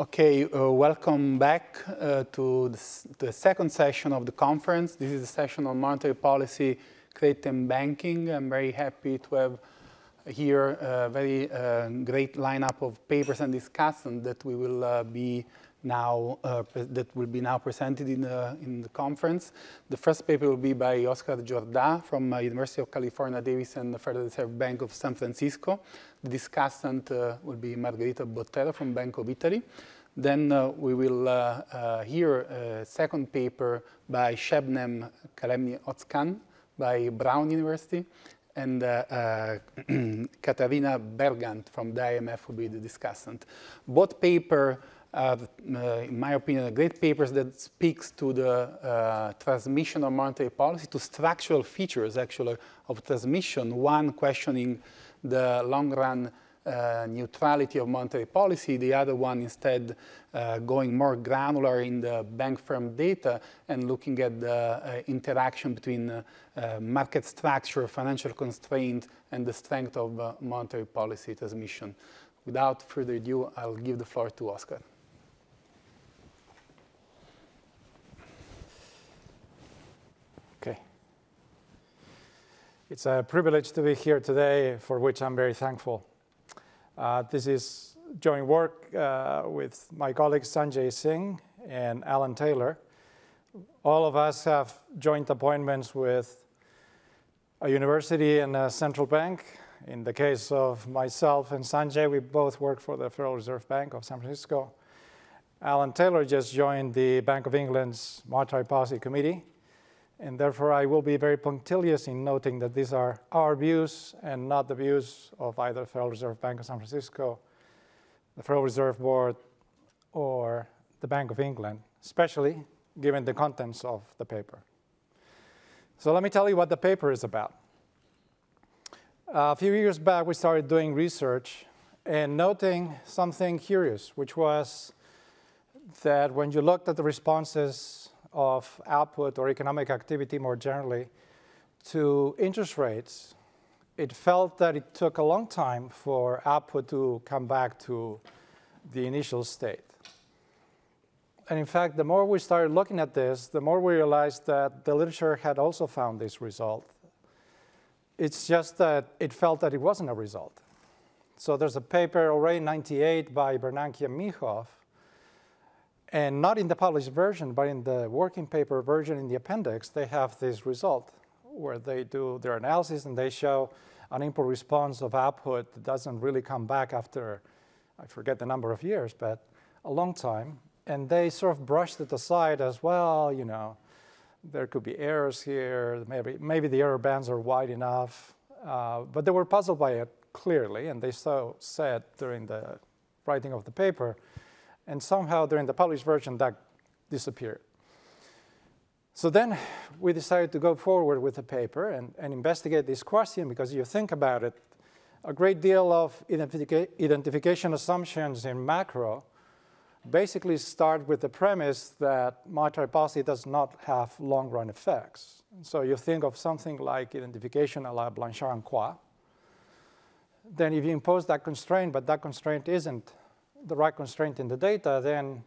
Okay, uh, welcome back uh, to the, the, second session of the conference. This is a session on monetary policy, credit and banking. I'm very happy to have here a very uh, great lineup of papers and discussions that we will uh, be now uh, that will be now presented in the, in the conference. The first paper will be by Oscar Jordà from uh, University of California, Davis and the Federal Reserve Bank of San Francisco. The discussant uh, will be Margherita Bottero from Bank of Italy. Then uh, we will uh, uh, hear a second paper by Shebnem Kalemni Ozkan by Brown University and uh, Katharina Bergant from the IMF will be the discussant. Both paper uh, in my opinion, great papers that speaks to the uh, transmission of monetary policy, to structural features actually of transmission. One questioning the long-run uh, neutrality of monetary policy, the other one instead uh, going more granular in the bank firm data and looking at the uh, interaction between uh, market structure, financial constraint, and the strength of monetary policy transmission. Without further ado, I'll give the floor to Oscar. It's a privilege to be here today, for which I'm very thankful. Uh, this is joint work uh, with my colleagues Sanjay Singh and Alan Taylor. All of us have joint appointments with a university and a central bank. In the case of myself and Sanjay, we both work for the Federal Reserve Bank of San Francisco. Alan Taylor just joined the Bank of England's Monetary Policy Committee and therefore I will be very punctilious in noting that these are our views and not the views of either Federal Reserve Bank of San Francisco, the Federal Reserve Board, or the Bank of England, especially given the contents of the paper. So let me tell you what the paper is about. a few years back, we started doing research and noting something curious, which was that when you looked at the responses of output or economic activity more generally to interest rates, it felt that it took a long time for output to come back to the initial state. And in fact, the more we started looking at this, the more we realized that the literature had also found this result. It's just that it felt that it wasn't a result. So there's a paper already in 98 by Bernanke and Mihov and not in the published version, but in the working paper version in the appendix, they have this result where they do their analysis and they show an impulse response of output that doesn't really come back after, I forget the number of years, but a long time. And they sort of brushed it aside as well, you know, there could be errors here, maybe, maybe the error bands are wide enough. Uh, but they were puzzled by it clearly, and they so said during the writing of the paper and somehow during the published version that disappeared. So then we decided to go forward with the paper and, and investigate this question because you think about it, a great deal of identifica identification assumptions in macro basically start with the premise that monetary policy does not have long-run effects. So you think of something like identification a la Blanchard and Quah. Then if you impose that constraint, but that constraint isn't the right constraint in the data, then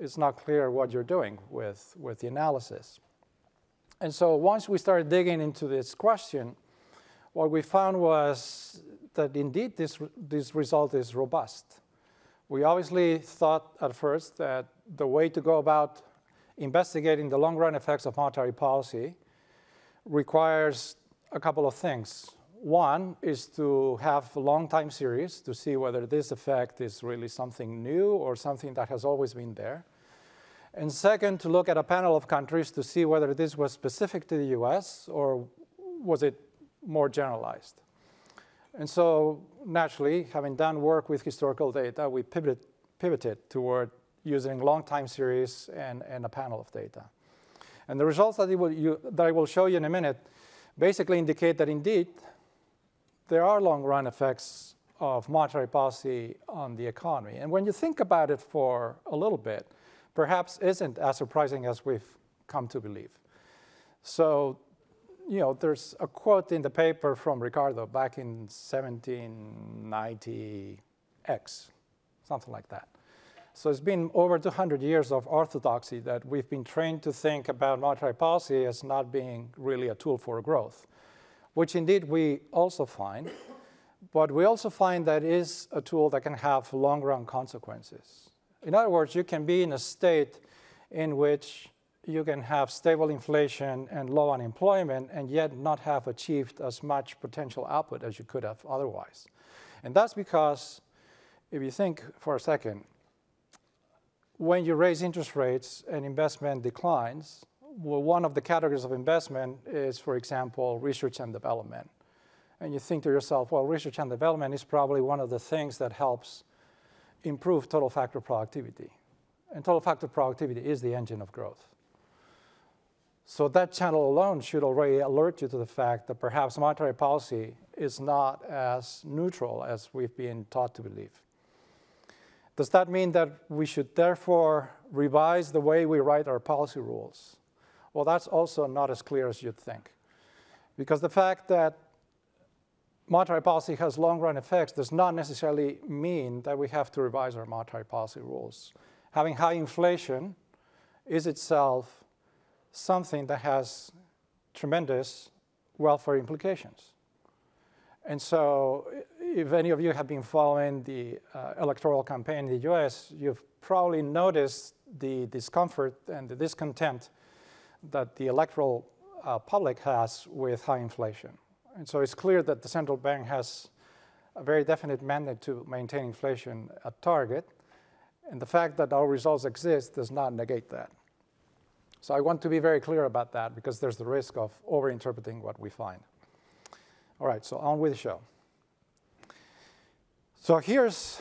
it's not clear what you're doing with, with the analysis. And so once we started digging into this question, what we found was that indeed this, this result is robust. We obviously thought at first that the way to go about investigating the long-run effects of monetary policy requires a couple of things. One is to have a long time series to see whether this effect is really something new or something that has always been there. And second, to look at a panel of countries to see whether this was specific to the US or was it more generalized. And so naturally, having done work with historical data, we pivoted, pivoted toward using long time series and, and a panel of data. And the results that, will, you, that I will show you in a minute basically indicate that indeed there are long run effects of monetary policy on the economy. And when you think about it for a little bit, perhaps isn't as surprising as we've come to believe. So, you know, there's a quote in the paper from Ricardo back in 1790X, something like that. So it's been over 200 years of orthodoxy that we've been trained to think about monetary policy as not being really a tool for growth, which indeed we also find. But we also find that is a tool that can have long run consequences. In other words, you can be in a state in which you can have stable inflation and low unemployment and yet not have achieved as much potential output as you could have otherwise. And that's because, if you think for a second, when you raise interest rates and investment declines, one of the categories of investment is, for example, research and development. And you think to yourself, well, research and development is probably one of the things that helps improve total factor productivity. And total factor productivity is the engine of growth. So that channel alone should already alert you to the fact that perhaps monetary policy is not as neutral as we've been taught to believe. Does that mean that we should therefore revise the way we write our policy rules? Well, that's also not as clear as you'd think. Because the fact that monetary policy has long run effects does not necessarily mean that we have to revise our monetary policy rules. Having high inflation is itself something that has tremendous welfare implications. And so, if any of you have been following the uh, electoral campaign in the US, you've probably noticed the discomfort and the discontent that the electoral uh, public has with high inflation. And so it's clear that the central bank has a very definite mandate to maintain inflation at target. And the fact that our results exist does not negate that. So I want to be very clear about that because there's the risk of overinterpreting what we find. All right, so on with the show. So here's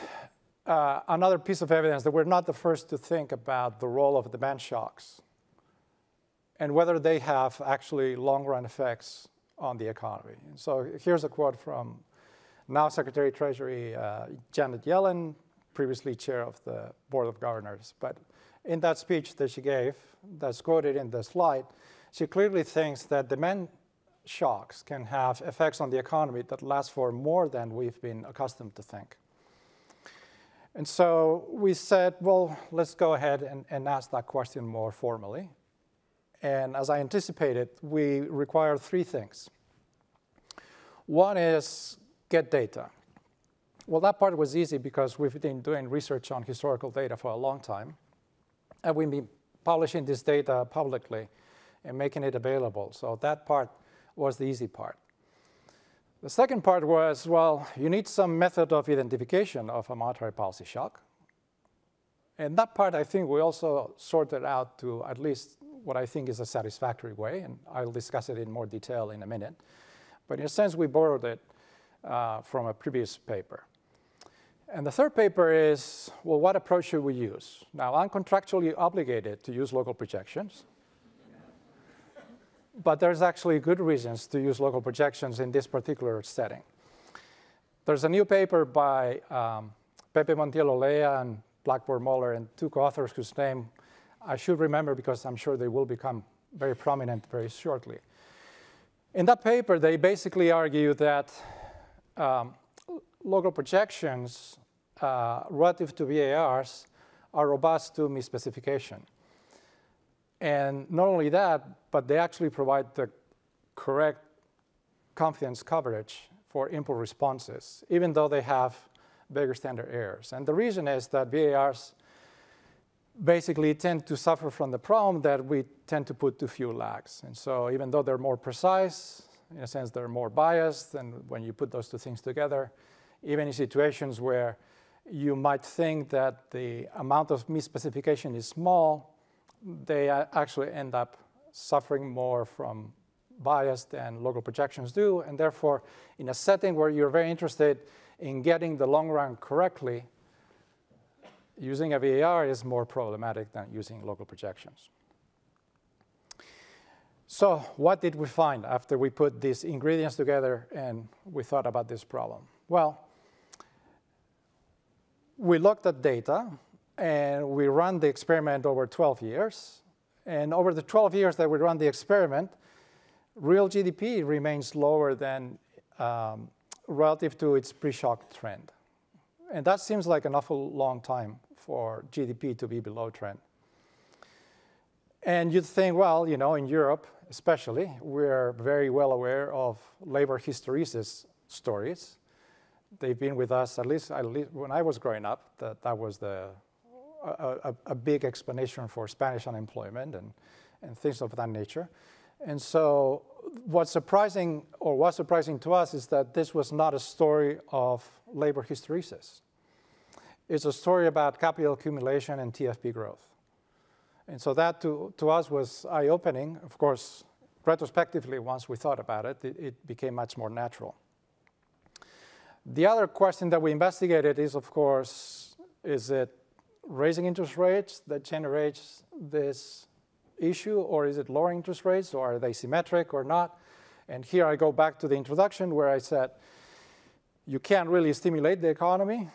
uh, another piece of evidence that we're not the first to think about the role of demand shocks and whether they have actually long run effects on the economy. so here's a quote from now Secretary Treasury uh, Janet Yellen, previously chair of the Board of Governors. But in that speech that she gave, that's quoted in the slide, she clearly thinks that demand shocks can have effects on the economy that last for more than we've been accustomed to think. And so we said, well, let's go ahead and, and ask that question more formally. And as I anticipated, we require three things. One is get data. Well, that part was easy because we've been doing research on historical data for a long time. And we've been publishing this data publicly and making it available. So that part was the easy part. The second part was, well, you need some method of identification of a monetary policy shock. And that part, I think, we also sorted out to at least what I think is a satisfactory way, and I'll discuss it in more detail in a minute. But in a sense, we borrowed it uh, from a previous paper. And the third paper is, well, what approach should we use? Now, I'm contractually obligated to use local projections. but there's actually good reasons to use local projections in this particular setting. There's a new paper by um, Pepe Montiel Olea and Plagborg-Møller and two co-authors whose name I should remember because I'm sure they will become very prominent very shortly. In that paper, they basically argue that um, local projections uh, relative to VARs are robust to misspecification. And not only that, but they actually provide the correct confidence coverage for impulse responses, even though they have bigger standard errors. And the reason is that VARs basically tend to suffer from the problem that we tend to put too few lags. And so even though they're more precise, in a sense, they're more biased, and when you put those two things together, even in situations where you might think that the amount of misspecification is small, they actually end up suffering more from bias than local projections do. And therefore, in a setting where you're very interested in getting the long run correctly, using a VAR is more problematic than using local projections. So what did we find after we put these ingredients together and we thought about this problem? Well, we looked at data and we ran the experiment over 12 years. And over the 12 years that we run the experiment, real GDP remains lower than um, relative to its pre-shock trend. And that seems like an awful long time for GDP to be below trend. And you'd think, well, you know, in Europe especially, we're very well aware of labor hysteresis stories. They've been with us at least, at least when I was growing up. That that was the a, a, a big explanation for Spanish unemployment and and things of that nature. And so, what's surprising or was surprising to us is that this was not a story of labor hysteresis. It's a story about capital accumulation and TFP growth. And so that to, to us was eye-opening. Of course, retrospectively, once we thought about it, it, it became much more natural. The other question that we investigated is, of course, is it raising interest rates that generates this issue, or is it lowering interest rates, or are they symmetric or not? And here I go back to the introduction where I said you can't really stimulate the economy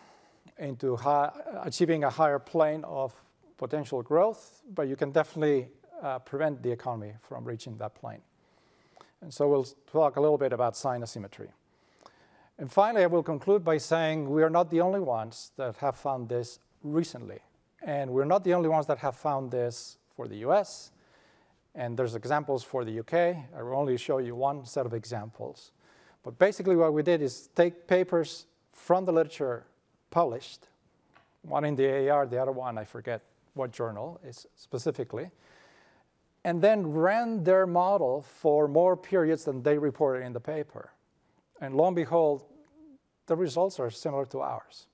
into high, achieving a higher plane of potential growth, but you can definitely uh, prevent the economy from reaching that plane. And so we'll talk a little bit about sign asymmetry. And finally, I will conclude by saying we are not the only ones that have found this recently. And we're not the only ones that have found this for the US. And there's examples for the UK. I will only show you one set of examples. But basically, what we did is take papers from the literature published, one in the AR, the other one, I forget what journal is specifically, and then ran their model for more periods than they reported in the paper. And lo and behold, the results are similar to ours.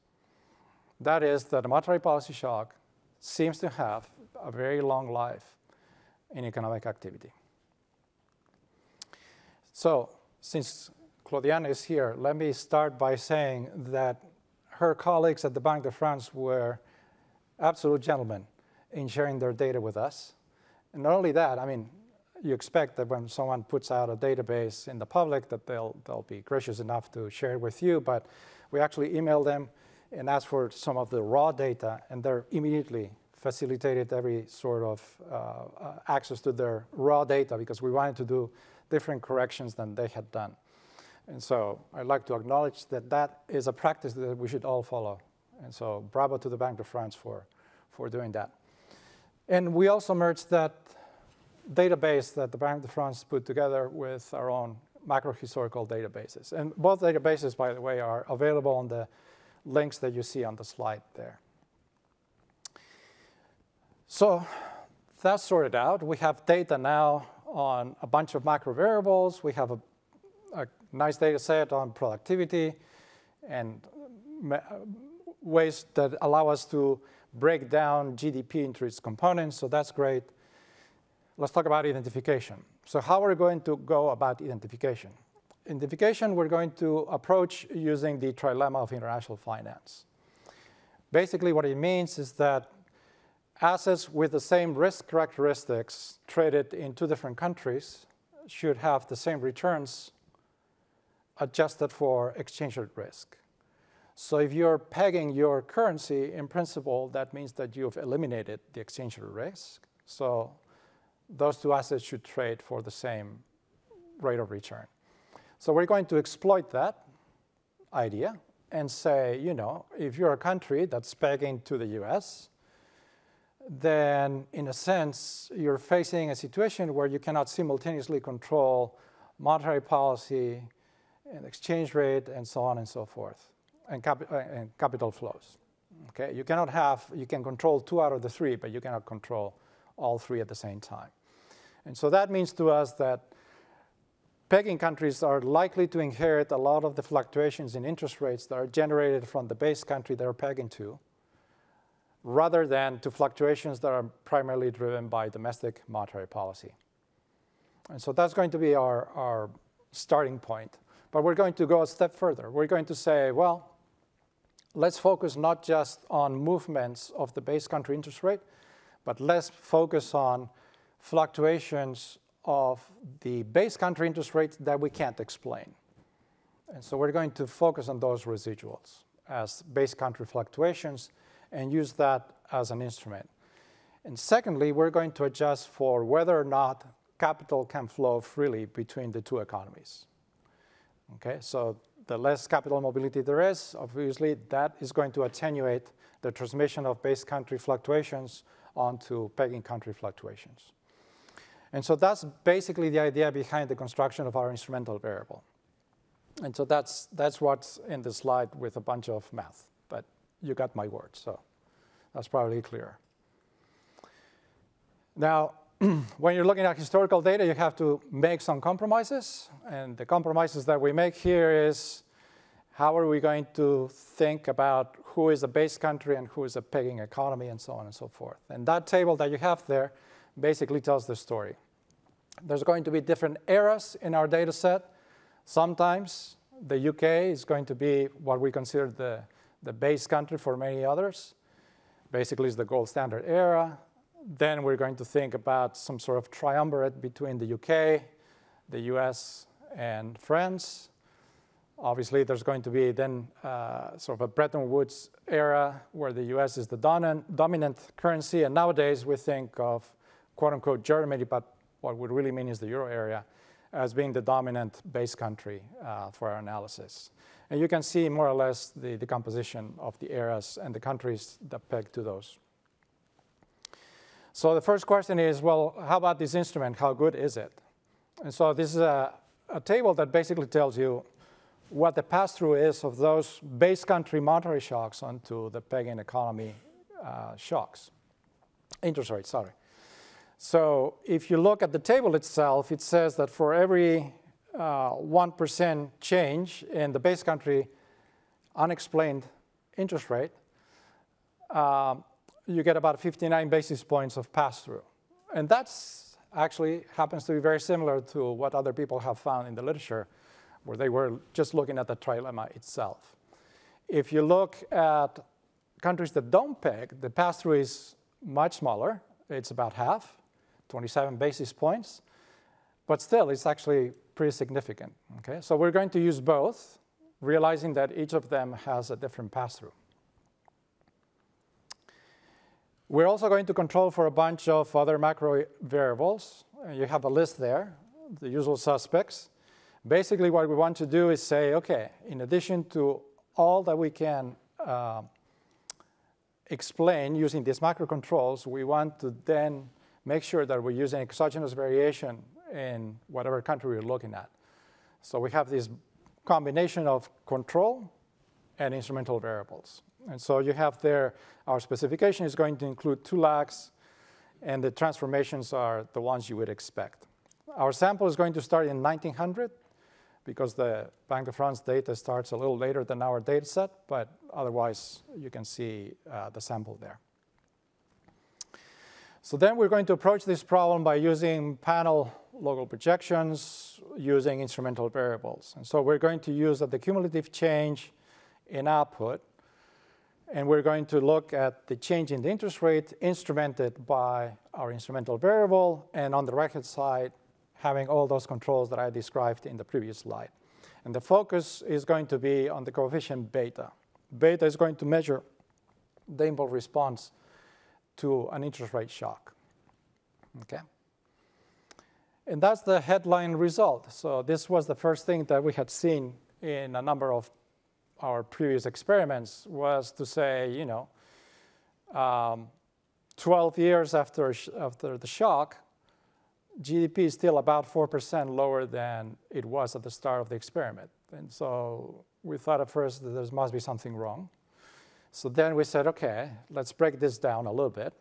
That is that monetary policy shock seems to have a very long life in economic activity. So, since Claudiane is here, let me start by saying that her colleagues at the Banque de France were absolute gentlemen in sharing their data with us. And not only that, I mean, you expect that when someone puts out a database in the public that they'll, they'll be gracious enough to share it with you, but we actually emailed them and asked for some of the raw data, and they're immediately facilitated every sort of uh, uh, access to their raw data because we wanted to do different corrections than they had done. And so I'd like to acknowledge that that is a practice that we should all follow. And so bravo to the Bank of France for, for doing that. And we also merged that database that the Bank of France put together with our own macrohistorical databases. And both databases, by the way, are available on the links that you see on the slide there. So that's sorted out. We have data now on a bunch of macro variables. We have a, a nice data set on productivity and ways that allow us to break down GDP into its components, so that's great. Let's talk about identification. So how are we going to go about identification? Identification, we're going to approach using the trilemma of international finance. Basically, what it means is that assets with the same risk characteristics traded in two different countries should have the same returns adjusted for exchange rate risk. So if you're pegging your currency, in principle, that means that you've eliminated the exchange rate risk. So those two assets should trade for the same rate of return. So we're going to exploit that idea and say, you know, if you're a country that's pegging to the US, then in a sense, you're facing a situation where you cannot simultaneously control monetary policy and exchange rate and so on and so forth and, cap uh, and capital flows. Okay, you cannot have, you can control two out of the three, but you cannot control all three at the same time. And so that means to us that pegging countries are likely to inherit a lot of the fluctuations in interest rates that are generated from the base country they're pegging to, rather than to fluctuations that are primarily driven by domestic monetary policy. And so that's going to be our, our starting point. But we're going to go a step further. We're going to say, well, let's focus not just on movements of the base country interest rate, but let's focus on fluctuations of the base country interest rate that we can't explain. And so we're going to focus on those residuals as base country fluctuations and use that as an instrument. And secondly, we're going to adjust for whether or not capital can flow freely between the two economies. Okay, so the less capital mobility there is, obviously that is going to attenuate the transmission of base country fluctuations onto pegging country fluctuations. And so that's basically the idea behind the construction of our instrumental variable. And so that's, that's what's in the slide with a bunch of math, but you got my word, so that's probably clear. Now, when you're looking at historical data, you have to make some compromises. And the compromises that we make here is how are we going to think about who is a base country and who is a pegging economy and so on and so forth. And that table that you have there basically tells the story. There's going to be different eras in our data set. Sometimes the UK is going to be what we consider the, the base country for many others. Basically, it's the gold standard era then we're going to think about some sort of triumvirate between the UK, the US, and France. Obviously, there's going to be then uh, sort of a Bretton Woods era where the US is the dominant, currency. And nowadays, we think of quote unquote Germany, but what we really mean is the euro area, as being the dominant base country uh, for our analysis. And you can see more or less the, the composition of the eras and the countries that peg to those. So the first question is, well, how about this instrument? How good is it? And so this is a, a table that basically tells you what the pass-through is of those base country monetary shocks onto the pegging economy uh, shocks, interest rates, sorry. So if you look at the table itself, it says that for every 1% uh, change in the base country unexplained interest rate, um, you get about 59 basis points of pass-through. And that's actually happens to be very similar to what other people have found in the literature, where they were just looking at the trilemma itself. If you look at countries that don't peg, the pass-through is much smaller. It's about half, 27 basis points. But still, it's actually pretty significant. Okay? So we're going to use both, realizing that each of them has a different pass-through. We're also going to control for a bunch of other macro variables. You have a list there, the usual suspects. Basically, what we want to do is say, okay, in addition to all that we can uh, explain using these macro controls, we want to then make sure that we're using exogenous variation in whatever country we're looking at. So we have this combination of control and instrumental variables. And so you have there, our specification is going to include two lags, and the transformations are the ones you would expect. Our sample is going to start in 1900 because the Bank of France data starts a little later than our data set, but otherwise you can see uh, the sample there. So then we're going to approach this problem by using panel local projections, using instrumental variables. And so we're going to use the cumulative change in output and we're going to look at the change in the interest rate instrumented by our instrumental variable, and on the right-hand side, having all those controls that I described in the previous slide. And the focus is going to be on the coefficient beta. Beta is going to measure the impulse response to an interest rate shock. Okay? And that's the headline result. So this was the first thing that we had seen in a number of our previous experiments was to say, you know, um, 12 years after, after the shock, GDP is still about 4% lower than it was at the start of the experiment. And so we thought at first that there must be something wrong. So then we said, okay, let's break this down a little bit.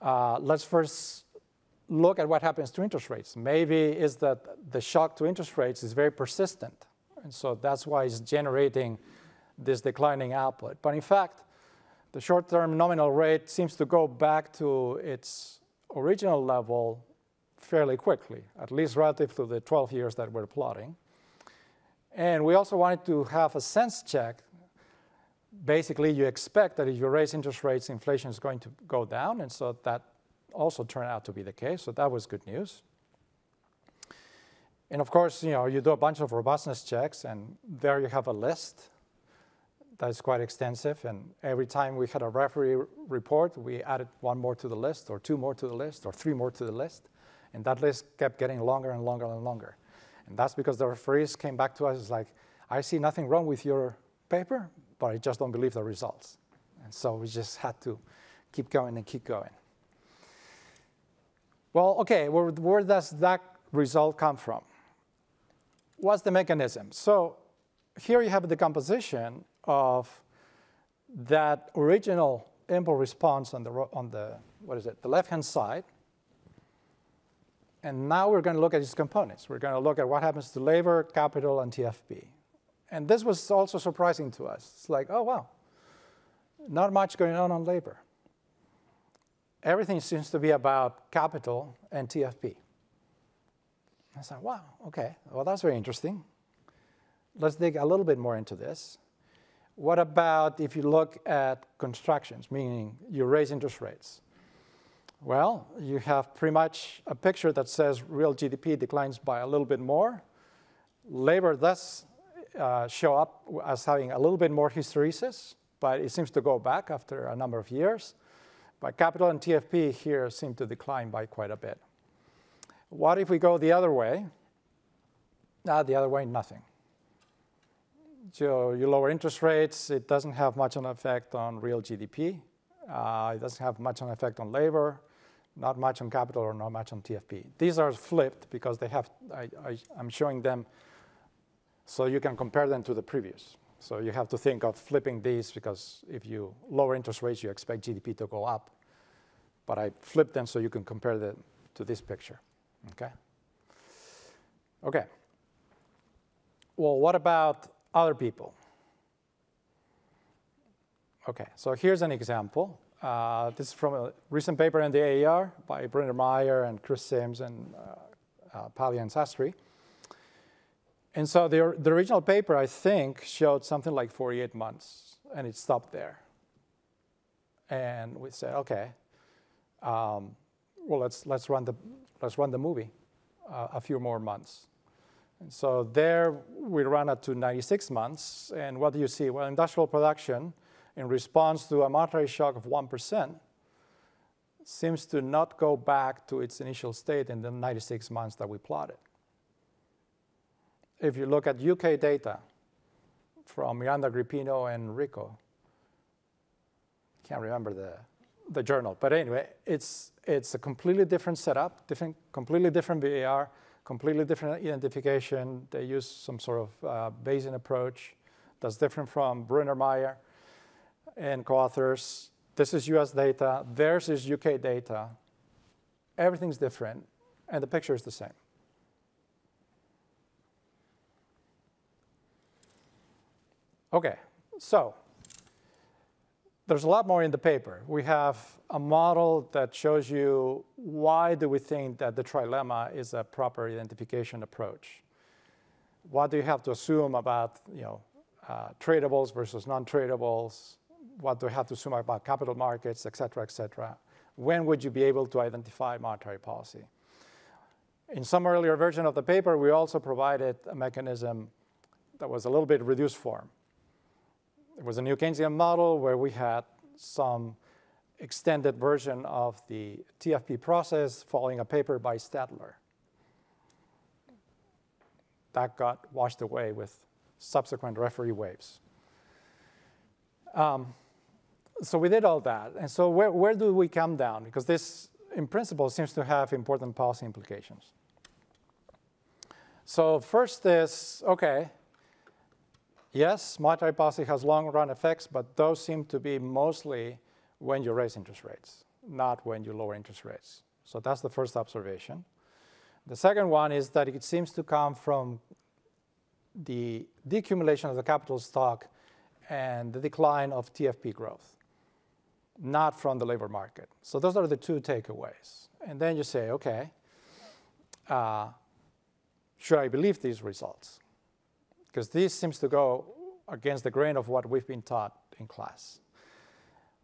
Uh, let's first look at what happens to interest rates. Maybe is that the shock to interest rates is very persistent. And so that's why it's generating this declining output. But in fact, the short-term nominal rate seems to go back to its original level fairly quickly, at least relative to the 12 years that we're plotting. And we also wanted to have a sense check. Basically, you expect that if you raise interest rates, inflation is going to go down. And so that also turned out to be the case. So that was good news. And of course, you know, you do a bunch of robustness checks, and there you have a list that's quite extensive. And every time we had a referee report, we added one more to the list, or two more to the list, or three more to the list. And that list kept getting longer and longer and longer. And that's because the referees came back to us like, I see nothing wrong with your paper, but I just don't believe the results. And so we just had to keep going and keep going. Well, okay, where, where does that result come from? What's the mechanism? So here you have the composition of that original impulse response on the, on the what is it, the left-hand side. And now we're going to look at its components. We're going to look at what happens to labor, capital, and TFP. And this was also surprising to us. It's like, oh, wow, not much going on on labor. Everything seems to be about capital and TFP. I said, wow, okay, well, that's very interesting. Let's dig a little bit more into this. What about if you look at constructions, meaning you raise interest rates? Well, you have pretty much a picture that says real GDP declines by a little bit more. Labor does uh, show up as having a little bit more hysteresis, but it seems to go back after a number of years. But capital and TFP here seem to decline by quite a bit. What if we go the other way? Ah, the other way, nothing. So you lower interest rates, it doesn't have much of an effect on real GDP. Uh, it doesn't have much of an effect on labor, not much on capital or not much on TFP. These are flipped because they have, I, I, I'm showing them so you can compare them to the previous. So you have to think of flipping these because if you lower interest rates, you expect GDP to go up. But I flipped them so you can compare them to this picture. Okay? Okay. Well, what about other people? Okay, so here's an example. Uh, this is from a recent paper in the AER by Brunnermeier and Chris Sims and uh, uh, Palia and Sastry. And so the, the original paper, I think, showed something like 48 months, and it stopped there. And we said, okay, um, well, let's, let's, run the, let's run the movie uh, a few more months. And so there we run it to 96 months. And what do you see? Well, industrial production, in response to a monetary shock of 1%, seems to not go back to its initial state in the 96 months that we plotted. If you look at UK data from Miranda Agrippino and Ricco, can't remember the, the journal, but anyway, it's, it's a completely different setup, different, completely different VAR, completely different identification. They use some sort of uh, Bayesian approach that's different from Brunnermeier and co-authors. This is US data, theirs is UK data. Everything's different, and the picture is the same. Okay, so there's a lot more in the paper. We have a model that shows you why do we think that the trilemma is a proper identification approach. What do you have to assume about you know, uh, tradables versus non-tradables? What do you have to assume about capital markets, et cetera, et cetera? When would you be able to identify monetary policy? In some earlier version of the paper, we also provided a mechanism that was a little bit reduced form. It was a new Keynesian model where we had some extended version of the TFP process following a paper by Stadler. That got washed away with subsequent referee waves. Um, so we did all that. And so where, where do we come down? Because this, in principle, seems to have important policy implications. So first is, okay, Yes, monetary policy has long-run effects, but those seem to be mostly when you raise interest rates, not when you lower interest rates. So that's the first observation. The second one is that it seems to come from the decumulation of the capital stock and the decline of TFP growth, not from the labor market. So those are the two takeaways. And then you say, okay, uh, should I believe these results? Because this seems to go against the grain of what we've been taught in class.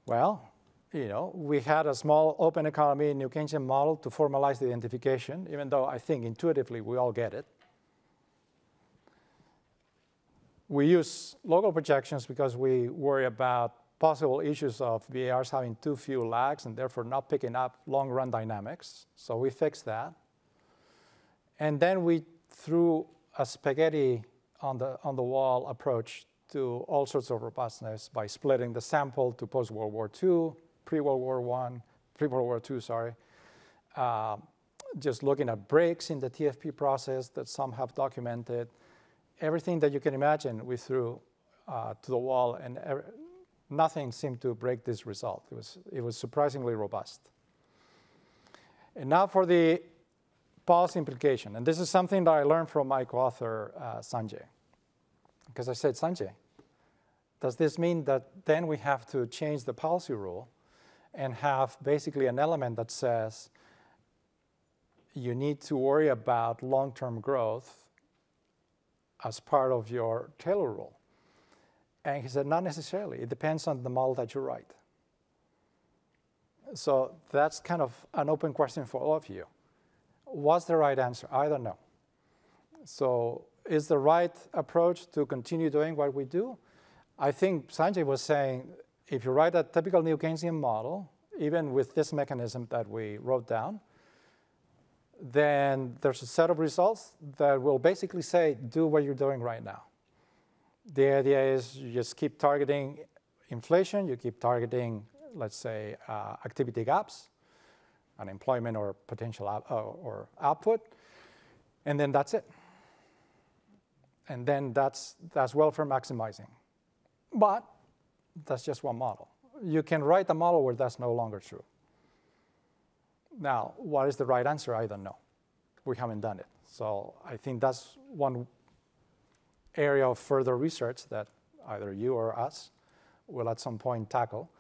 Well, you know, we had a small open economy New Keynesian model to formalize the identification, even though I think intuitively we all get it. We use local projections because we worry about possible issues of VARs having too few lags and therefore not picking up long run dynamics. So we fixed that. And then we threw a spaghetti on the, on the wall approach to all sorts of robustness by splitting the sample to post-World War II, pre-World War I, pre-World War II, sorry. Uh, just looking at breaks in the TFP process that some have documented. Everything that you can imagine, we threw uh, to the wall, and er nothing seemed to break this result. It was, it was surprisingly robust. And now for the policy implication. And this is something that I learned from my co-author, uh, Sanjay. Because I said, Sanjay, does this mean that then we have to change the policy rule and have basically an element that says you need to worry about long-term growth as part of your Taylor rule? And he said, not necessarily. It depends on the model that you write. So that's kind of an open question for all of you. What's the right answer? I don't know. So is the right approach to continue doing what we do? I think Sanjay was saying, if you write a typical New Keynesian model, even with this mechanism that we wrote down, then there's a set of results that will basically say, do what you're doing right now. The idea is you just keep targeting inflation, you keep targeting, let's say, uh, activity gaps, unemployment or potential uh, or output, and then that's it. And then that's, that's welfare maximizing. But that's just one model. You can write a model where that's no longer true. Now, what is the right answer? I don't know. We haven't done it. So I think that's one area of further research that either you or us will at some point tackle.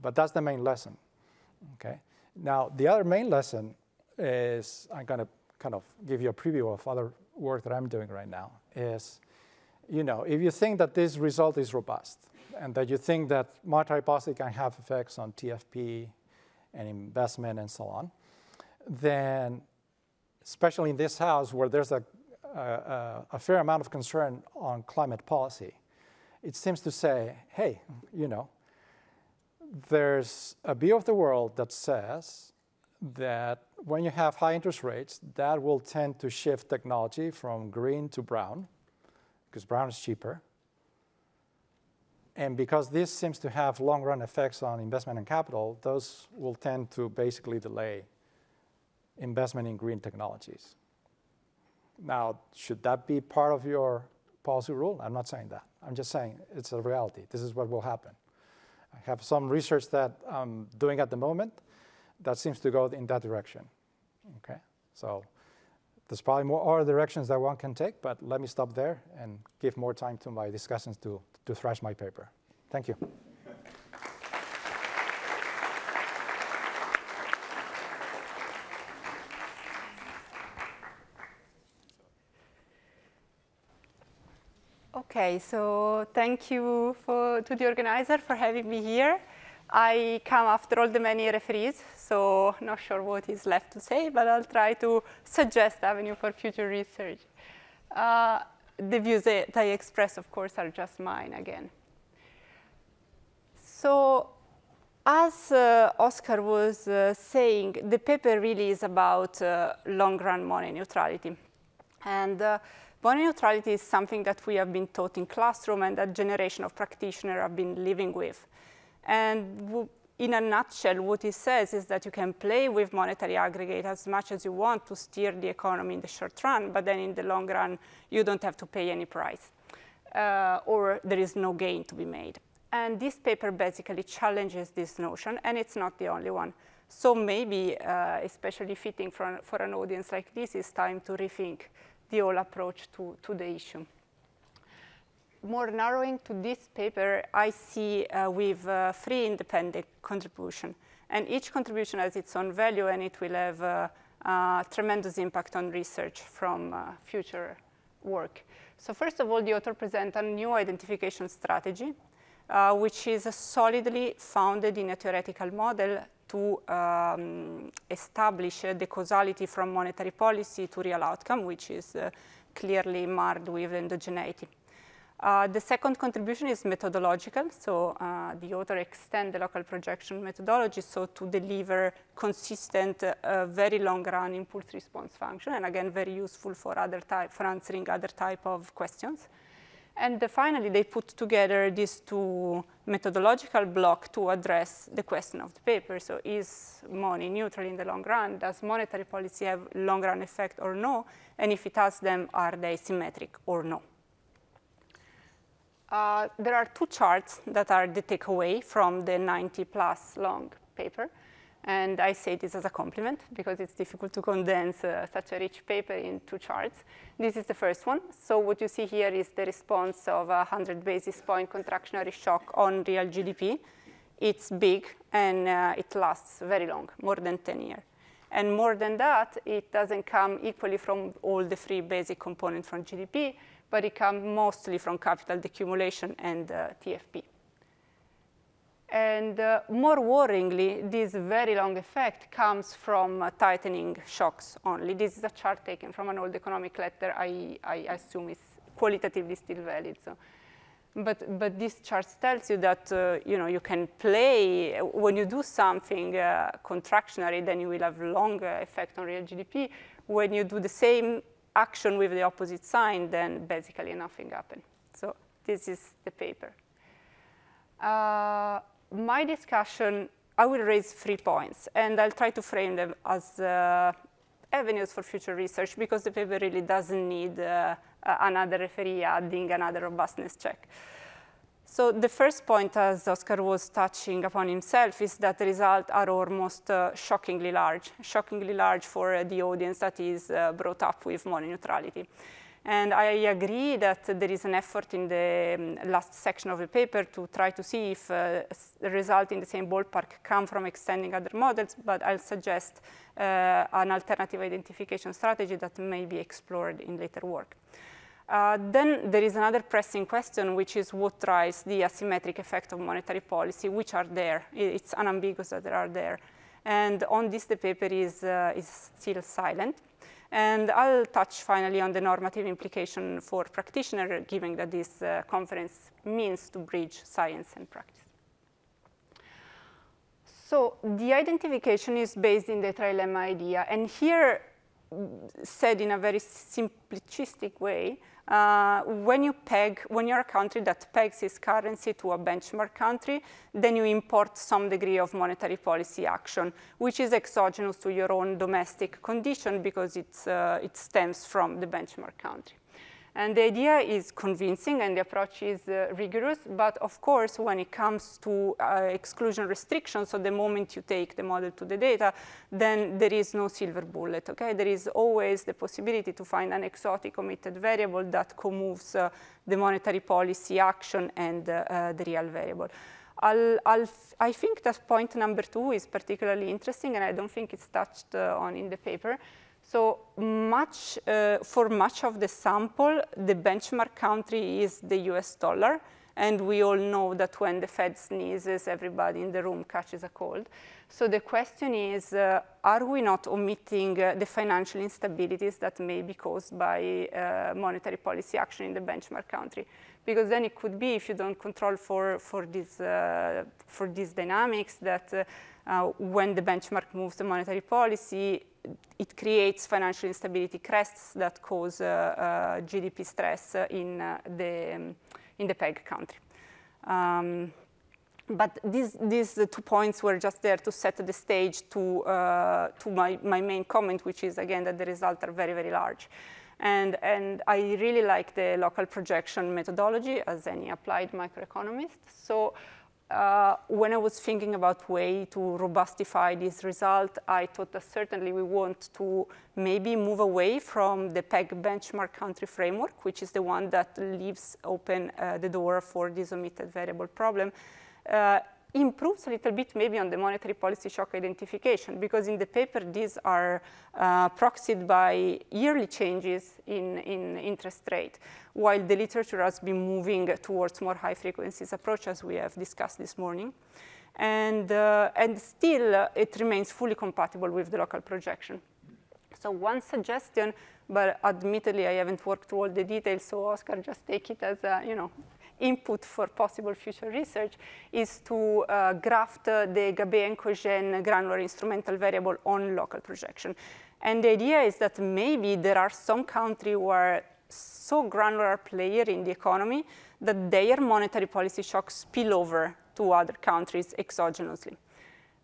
But that's the main lesson. Okay. Now, the other main lesson is I'm going to kind of give you a preview of other work that I'm doing right now. Is, you know, if you think that this result is robust and that you think that policy can have effects on TFP and investment and so on, then, especially in this house where there's a, a, a fair amount of concern on climate policy, it seems to say, hey, you know, there's a view of the world that says that when you have high interest rates, that will tend to shift technology from green to brown, because brown is cheaper. And because this seems to have long run effects on investment and capital, those will tend to basically delay investment in green technologies. Now, should that be part of your policy rule? I'm not saying that. I'm just saying it's a reality. This is what will happen. I have some research that I'm doing at the moment that seems to go in that direction. Okay, so there's probably more other directions that one can take, but let me stop there and give more time to my discussions to, to thrash my paper. Thank you. Okay, so thank you for, to the organizer for having me here. I come after all the many referees, so not sure what is left to say, but I'll try to suggest avenue for future research. Uh, the views that I express, of course, are just mine again. So as uh, Oscar was uh, saying, the paper really is about uh, long-run money neutrality. And Money neutrality is something that we have been taught in classroom and that generation of practitioners have been living with. And in a nutshell, what it says is that you can play with monetary aggregate as much as you want to steer the economy in the short run, but then in the long run, you don't have to pay any price, uh, or there is no gain to be made. And this paper basically challenges this notion, and it's not the only one. So maybe, uh, especially fitting for, for an audience like this, it's time to rethink the whole approach to, to the issue. More narrowing to this paper, I see uh, with uh, three independent contributions. And each contribution has its own value and it will have a, uh, a tremendous impact on research from uh, future work. So first of all, the author presents a new identification strategy, uh, which is solidly founded in a theoretical model to um, establish the causality from monetary policy to real outcome, which is uh, clearly marred with endogeneity. Uh, the second contribution is methodological. So uh, the author extend the local projection methodology so to deliver consistent, uh, very long-run impulse response function, and again, very useful for other type, for answering other type of questions. And finally, they put together these two methodological blocks to address the question of the paper. So is money neutral in the long run? Does monetary policy have long run effect or no? And if it has them, are they symmetric or no? Uh, there are two charts that are the takeaway from the 90 plus long paper. And I say this as a compliment because it's difficult to condense uh, such a rich paper in two charts. This is the first one. So what you see here is the response of a 100 basis point contractionary shock on real GDP. It's big and uh, it lasts very long, more than 10 years. And more than that, it doesn't come equally from all the three basic components from GDP, but it comes mostly from capital decumulation and uh, TFP. And uh, more worryingly, this very long effect comes from uh, tightening shocks only. This is a chart taken from an old economic letter. I, I assume is qualitatively still valid. So. But, but this chart tells you that uh, you, know, you can play, when you do something uh, contractionary, then you will have longer effect on real GDP. When you do the same action with the opposite sign, then basically nothing happens. So this is the paper. Uh, my discussion, I will raise three points, and I'll try to frame them as uh, avenues for future research because the paper really doesn't need uh, another referee adding another robustness check. So the first point, as Oscar was touching upon himself, is that the results are almost uh, shockingly large, shockingly large for uh, the audience that is uh, brought up with money neutrality. And I agree that there is an effort in the um, last section of the paper to try to see if uh, the result in the same ballpark come from extending other models, but I'll suggest uh, an alternative identification strategy that may be explored in later work. Uh, then there is another pressing question, which is what drives the asymmetric effect of monetary policy, which are there. It's unambiguous that they are there. And on this, the paper is, uh, is still silent. And I'll touch finally on the normative implication for practitioner, given that this uh, conference means to bridge science and practice. So the identification is based in the trilemma idea. And here, said in a very simplistic way, uh, when you peg, when you're a country that pegs its currency to a benchmark country, then you import some degree of monetary policy action, which is exogenous to your own domestic condition because uh, it stems from the benchmark country. And the idea is convincing and the approach is uh, rigorous, but of course, when it comes to uh, exclusion restrictions, so the moment you take the model to the data, then there is no silver bullet, okay? There is always the possibility to find an exotic omitted variable that co-moves uh, the monetary policy action and uh, uh, the real variable. I'll, I'll i think that point number two is particularly interesting, and I don't think it's touched uh, on in the paper. So much, uh, for much of the sample, the benchmark country is the US dollar. And we all know that when the Fed sneezes, everybody in the room catches a cold. So the question is, uh, are we not omitting uh, the financial instabilities that may be caused by uh, monetary policy action in the benchmark country? Because then it could be, if you don't control for, for, this, uh, for these dynamics, that uh, uh, when the benchmark moves the monetary policy, it creates financial instability crests that cause uh, uh, GDP stress in uh, the um, in the PEG country. Um, but these, these two points were just there to set the stage to, uh, to my, my main comment, which is, again, that the results are very, very large. And, and I really like the local projection methodology as any applied microeconomist. So uh, when I was thinking about way to robustify this result, I thought that certainly we want to maybe move away from the PEG benchmark country framework, which is the one that leaves open uh, the door for this omitted variable problem, uh, improves a little bit maybe on the monetary policy shock identification because in the paper these are uh, proxied by yearly changes in, in interest rate while the literature has been moving towards more high frequencies approach as we have discussed this morning. And, uh, and still uh, it remains fully compatible with the local projection. So one suggestion, but admittedly I haven't worked through all the details, so Oscar just take it as a, you know, input for possible future research is to uh, graft uh, the Gabaix and Koijen granular instrumental variable on local projection. And the idea is that maybe there are some countries where so granular player in the economy that their monetary policy shocks spill over to other countries exogenously.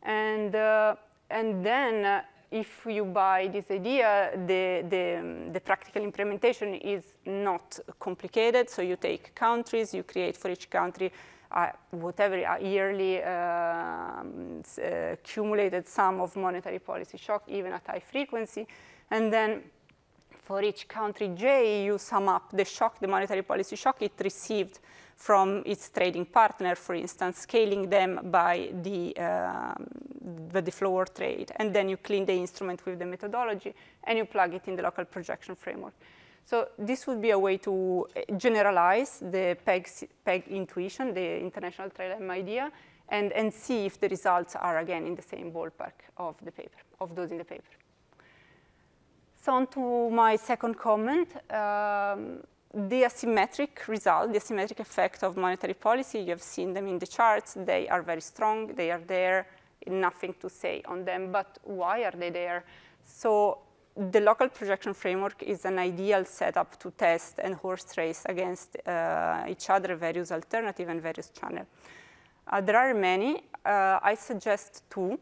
And, uh, and then uh, if you buy this idea, the, the, the, practical implementation is not complicated. So you take countries, you create for each country uh, whatever a yearly um, uh, accumulated sum of monetary policy shock, even at high frequency. And then for each country J, you sum up the shock, the monetary policy shock it received from its trading partner, for instance, scaling them by the, um, the floor trade. And then you clean the instrument with the methodology and you plug it in the local projection framework. So this would be a way to uh, generalize the PEG, PEG intuition, the international trilemma idea, and, and see if the results are again in the same ballpark of the paper, of those in the paper. So on to my second comment. Um, the asymmetric result, the asymmetric effect of monetary policy, you have seen them in the charts. They are very strong. They are there. Nothing to say on them. But why are they there? So the local projection framework is an ideal setup to test and horse race against uh, each other, various alternative and various channel. Uh, there are many. Uh, I suggest two,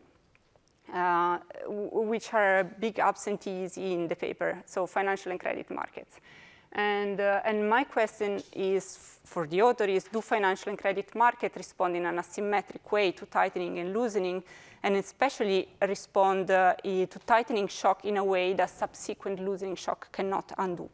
uh, which are big absentees in the paper, so financial and credit markets. And, uh, and my question is for the author is, do financial and credit market respond in an asymmetric way to tightening and loosening, and especially respond uh, to tightening shock in a way that subsequent loosening shock cannot undo?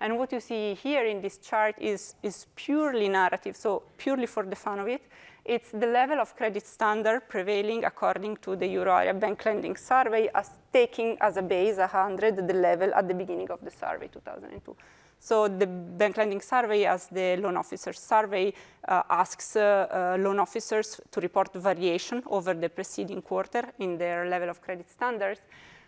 And what you see here in this chart is, is purely narrative, so purely for the fun of it. It's the level of credit standard prevailing according to the Euro area bank lending survey as taking as a base 100 the level at the beginning of the survey, 2002. So the bank lending survey, as the loan officers survey, uh, asks uh, uh, loan officers to report variation over the preceding quarter in their level of credit standards.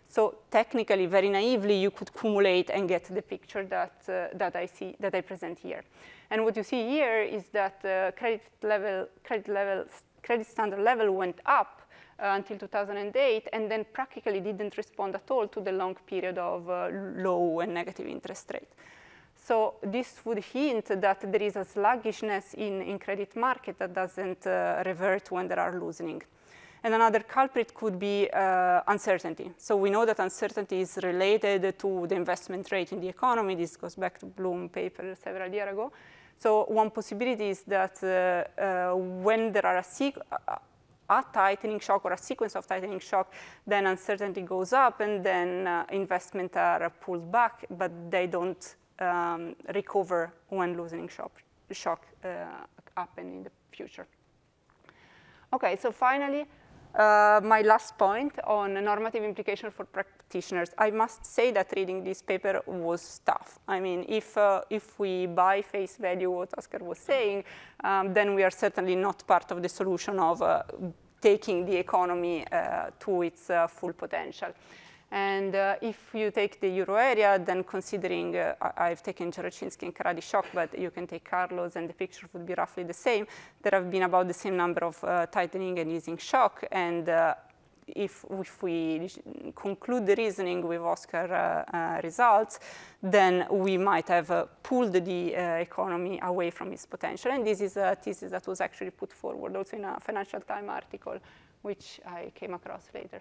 So technically, very naively, you could cumulate and get the picture that, uh, that I see, that I present here. And what you see here is that uh, credit level, credit level, credit standard level went up uh, until 2008 and then practically didn't respond at all to the long period of low and negative interest rate. So this would hint that there is a sluggishness in, in credit market that doesn't uh, revert when there are loosening. And another culprit could be uh, uncertainty. So we know that uncertainty is related to the investment rate in the economy. This goes back to Bloom paper several years ago. So one possibility is that uh, uh when there are a, a, tightening shock or a sequence of tightening shock, then uncertainty goes up and then uh, investment are pulled back, but they don't um, recover when losing shock, shock uh, happen in the future. Okay, so finally, uh, my last point on normative implication for practitioners. I must say that reading this paper was tough. I mean, if, uh, if we buy face value what Oscar was saying, um, then we are certainly not part of the solution of uh, taking the economy uh, to its uh, full potential. And uh, if you take the euro area, then considering uh, I've taken Jarociński and Karadi shock, but you can take Carlos and the picture would be roughly the same. There have been about the same number of uh, tightening and easing shock. And uh, if, if, we conclude the reasoning with Oscar uh, uh, results, then we might have pulled the economy away from its potential. And this is a thesis that was actually put forward also in a Financial Times article, which I came across later.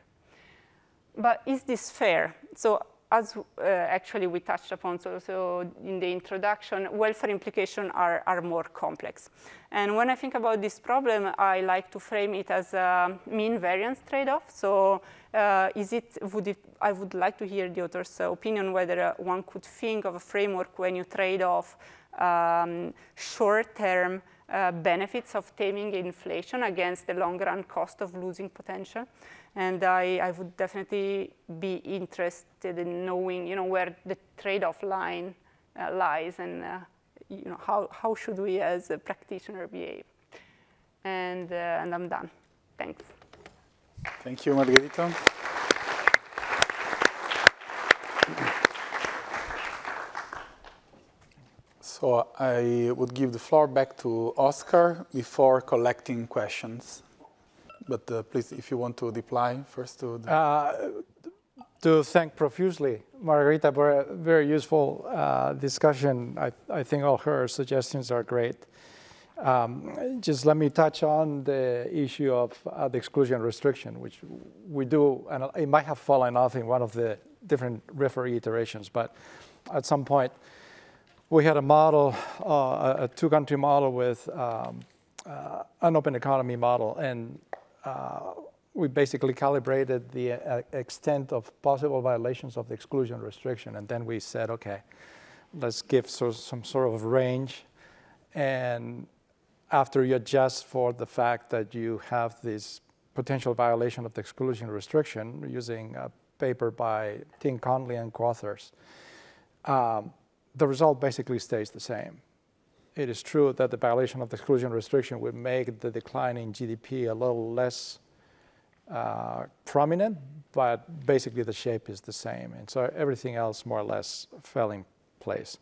But is this fair? So as uh, actually we touched upon so, so in the introduction, welfare implications are, are more complex. And when I think about this problem, I like to frame it as a mean variance trade-off. So uh, is it, would it, I would like to hear the author's opinion whether uh, one could think of a framework when you trade off um, short-term uh, benefits of taming inflation against the long-run cost of losing potential. And I, I, would definitely be interested in knowing, you know, where the trade-off line uh, lies and, uh, you know, how, how should we as a practitioner behave. And, uh, and I'm done. Thanks. Thank you, Margherita. So I would give the floor back to Oscar before collecting questions. But uh, please, if you want to reply first to uh, to thank profusely Margherita for a very useful uh, discussion. I, I, think all her suggestions are great. Um, just let me touch on the issue of uh, the exclusion restriction, which we do, and it might have fallen off in one of the different referee iterations, but at some point we had a model, uh, a two-country model with um, uh, an open economy model, and we basically calibrated the uh, extent of possible violations of the exclusion restriction, and then we said, okay, let's give so, some sort of range, and after you adjust for the fact that you have this potential violation of the exclusion restriction using a paper by Tim Conley and co-authors, um, the result basically stays the same. It is true that the violation of the exclusion restriction would make the decline in GDP a little less uh, prominent, but basically the shape is the same. And so everything else more or less fell in place.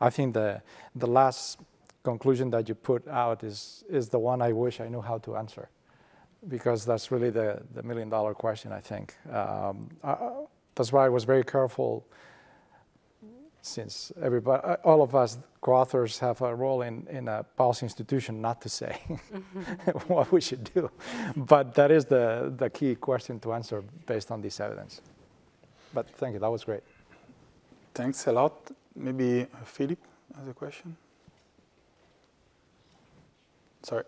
I think the, the last conclusion that you put out is, is the one I wish I knew how to answer because that's really the, the million dollar question, I think. Um, uh, that's why I was very careful since everybody, uh, all of us co-authors have a role in, in a policy institution not to say what we should do. But that is the, the key question to answer based on this evidence. But thank you, that was great. Thanks a lot. Maybe Philip has a question? Sorry.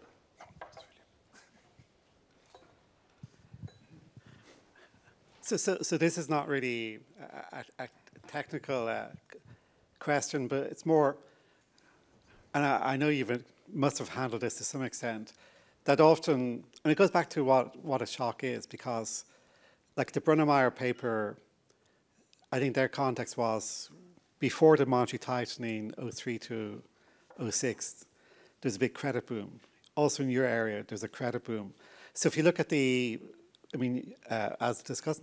So, so, so this is not really a, a, a technical uh, question, but it's more, and I, I know you must have handled this to some extent, that often, and it goes back to what, what a shock is, because like the Brunnermeier paper, I think their context was before the monetary tightening 03 to 06, there's a big credit boom. Also in your area, there's a credit boom. So if you look at the, I mean, uh, as discussed,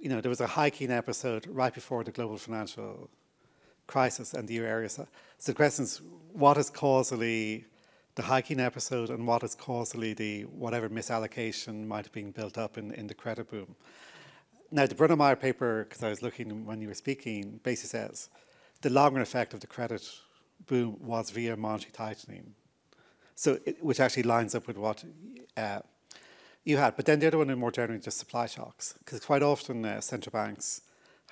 you know, there was a hiking episode right before the global financial crisis and the area. So, the question is, what is causally the hiking episode and what is causally the whatever misallocation might have been built up in, in the credit boom? Now, the Brunnermeier paper, because I was looking when you were speaking, basically says the long-run effect of the credit boom was via monetary tightening. So, it, which actually lines up with what uh, you had. But then the other one, is more generally, just supply shocks, because quite often uh, central banks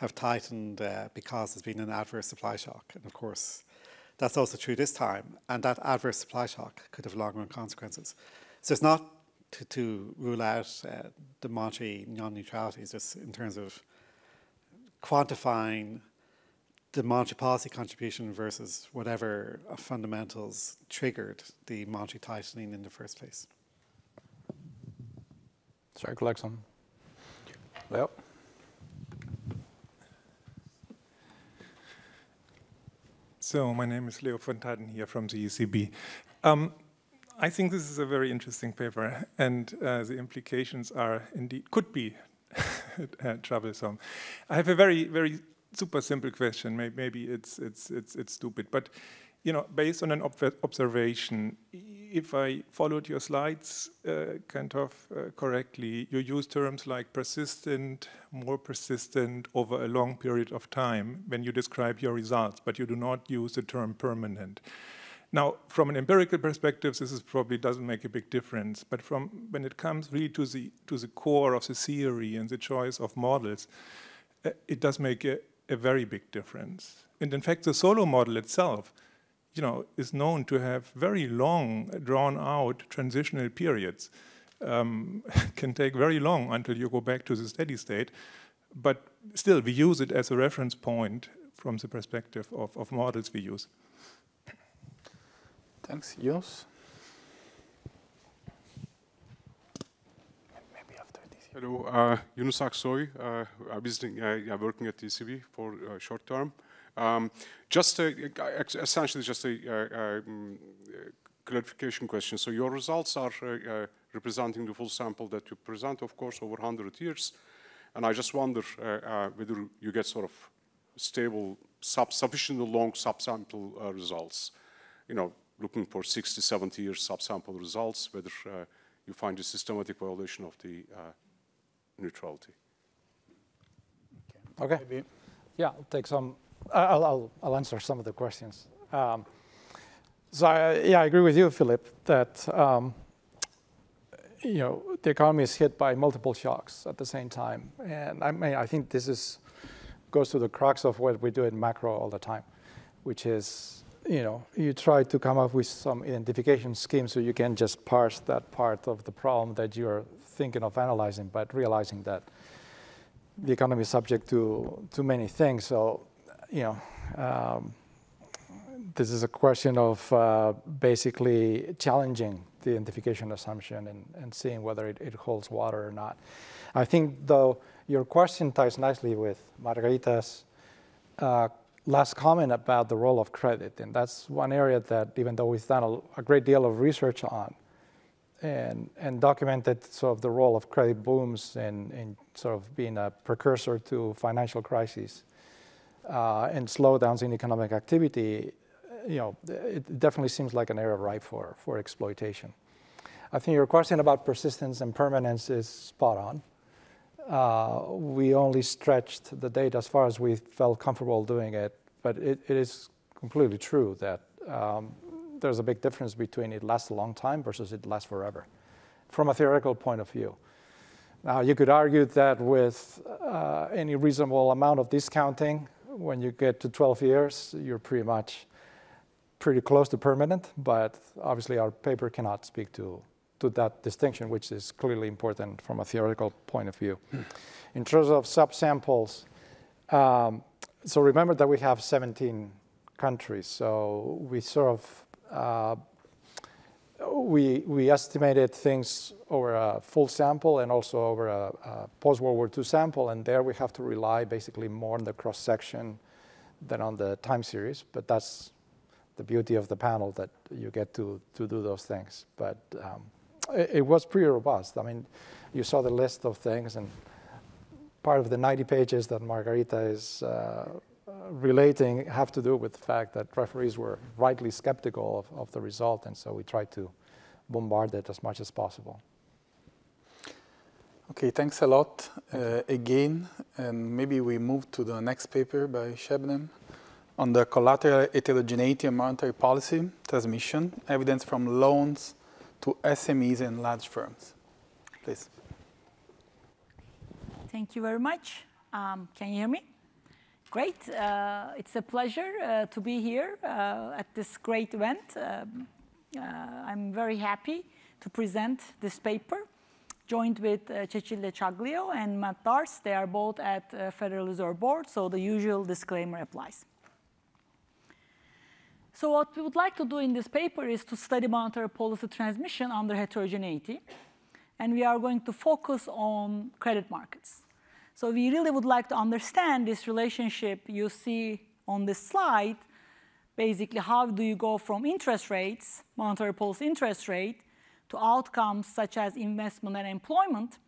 have tightened uh, because there's been an adverse supply shock. And of course, that's also true this time. And that adverse supply shock could have long run consequences. So it's not to, to rule out uh, the monetary non neutrality, just in terms of quantifying the monetary policy contribution versus whatever fundamentals triggered the monetary tightening in the first place. Sorry, Clarkson. Well, So my name is Leo von Thadden here from the ECB. Um, I think this is a very interesting paper, and uh, the implications are indeed could be uh, troublesome. I have a very, very super simple question. Maybe it's it's it's it's stupid, but you know, based on an observation, if I followed your slides uh, kind of uh, correctly, you use terms like persistent, more persistent over a long period of time when you describe your results, but you do not use the term permanent. Now, from an empirical perspective, this is probably doesn't make a big difference, but from when it comes really to the to the core of the theory and the choice of models, uh, it does make a, a very big difference. And in fact, the solo model itself you know, is known to have very long, drawn-out transitional periods. Um, can take very long until you go back to the steady state, but still we use it as a reference point from the perspective of, of models we use. Thanks, Yunus. Hello, uh, Yunus Aksoy. Uh, I'm visiting, uh, working at ECB for uh, short term. Um, just a, essentially just a, um, clarification question. So your results are uh, uh, representing the full sample that you present, of course, over 100 years. And I just wonder uh, whether you get sort of stable, sub sufficiently long subsample uh, results. You know, looking for 60, 70 years subsample results, whether uh, you find a systematic violation of the uh, neutrality. Okay. Maybe. Yeah, I'll take some. I'll, I'll, I'll answer some of the questions. Um, so I, yeah, I agree with you, Philip, that um, you know the economy is hit by multiple shocks at the same time, and I mean I think this is goes to the crux of what we do in macro all the time, which is you know you try to come up with some identification scheme so you can just parse that part of the problem that you're thinking of analyzing, but realizing that the economy is subject to too many things. So you know. Um, this is a question of uh, basically challenging the identification assumption and, and seeing whether it, it, holds water or not. I think, though, your question ties nicely with Margherita's uh, last comment about the role of credit. And that's one area that, even though we've done a, a great deal of research on and, and documented sort of the role of credit booms in, in sort of being a precursor to financial crises uh, and slowdowns in economic activity, you know, it definitely seems like an area ripe for, for exploitation. I think your question about persistence and permanence is spot on. Uh, we only stretched the data as far as we felt comfortable doing it, but it, it is completely true that um, there's a big difference between it lasts a long time versus it lasts forever, from a theoretical point of view. Now, you could argue that with uh, any reasonable amount of discounting, when you get to 12 years, you're pretty much pretty close to permanent, but obviously our paper cannot speak to, to that distinction, which is clearly important from a theoretical point of view. Mm. In terms of subsamples, um, so remember that we have 17 countries, so we sort of uh, we, we estimated things over a full sample and also over a, a post-World War II sample, and there we have to rely basically more on the cross-section than on the time series, but that's the beauty of the panel that you get to, to do those things. But um, it, it, was pretty robust. I mean, you saw the list of things, and part of the 90 pages that Margherita is uh, relating have to do with the fact that referees were rightly skeptical of, of the result, and so we tried to bombard it as much as possible. Okay, thanks a lot uh, again, and maybe we move to the next paper by Şebnem on the collateral heterogeneity and monetary policy transmission, evidence from loans to SMEs and large firms. Please. Thank you very much. Um, can you hear me? Great. Uh, it's a pleasure uh, to be here uh, at this great event. Um, uh, I'm very happy to present this paper, joined with uh, Cecilia Caglio and Matt Darst. They are both at uh, Federal Reserve Board, so the usual disclaimer applies. So what we would like to do in this paper is to study monetary policy transmission under heterogeneity. And we are going to focus on credit markets. So we really would like to understand this relationship you see on this slide. Basically, how do you go from interest rates, monetary policy interest rate, to outcomes such as investment and employment?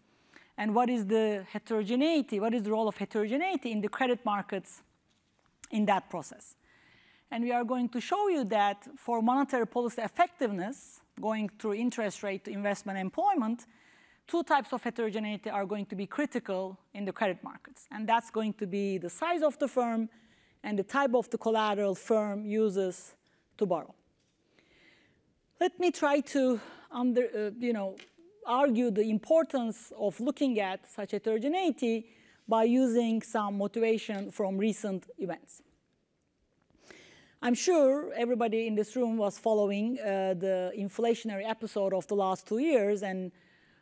And what is the heterogeneity, what is the role of heterogeneity in the credit markets in that process? And we are going to show you that for monetary policy effectiveness, going through interest rate to investment and employment, two types of heterogeneity are going to be critical in the credit markets. And that's going to be the size of the firm and the type of the collateral firm uses to borrow. Let me try to under, uh, you know, argue the importance of looking at such heterogeneity by using some motivation from recent events. I'm sure everybody in this room was following uh, the inflationary episode of the last two years and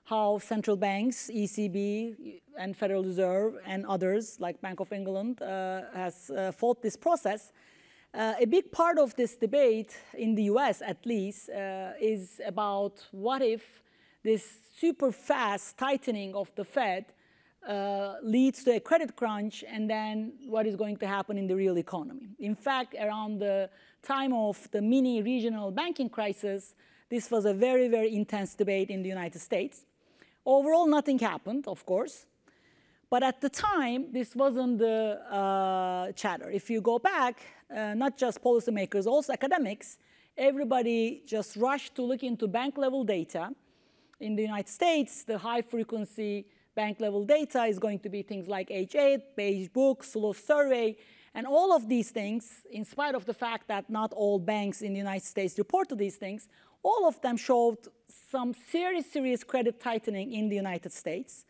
how central banks, ECB and Federal Reserve and others like Bank of England uh, has uh, fought this process. Uh, a big part of this debate in the US at least uh, is about what if this super fast tightening of the Fed uh, leads to a credit crunch and then what is going to happen in the real economy. In fact, around the time of the mini regional banking crisis, this was a very, very intense debate in the United States. Overall, nothing happened, of course. But at the time, this wasn't the uh, chatter. If you go back, uh, not just policymakers, also academics, everybody just rushed to look into bank level data. In the United States, the high frequency bank level data is going to be things like H8, Beige Book, SLOOS Survey, and all of these things, in spite of the fact that not all banks in the United States report to these things, all of them showed some serious, serious credit tightening in the United States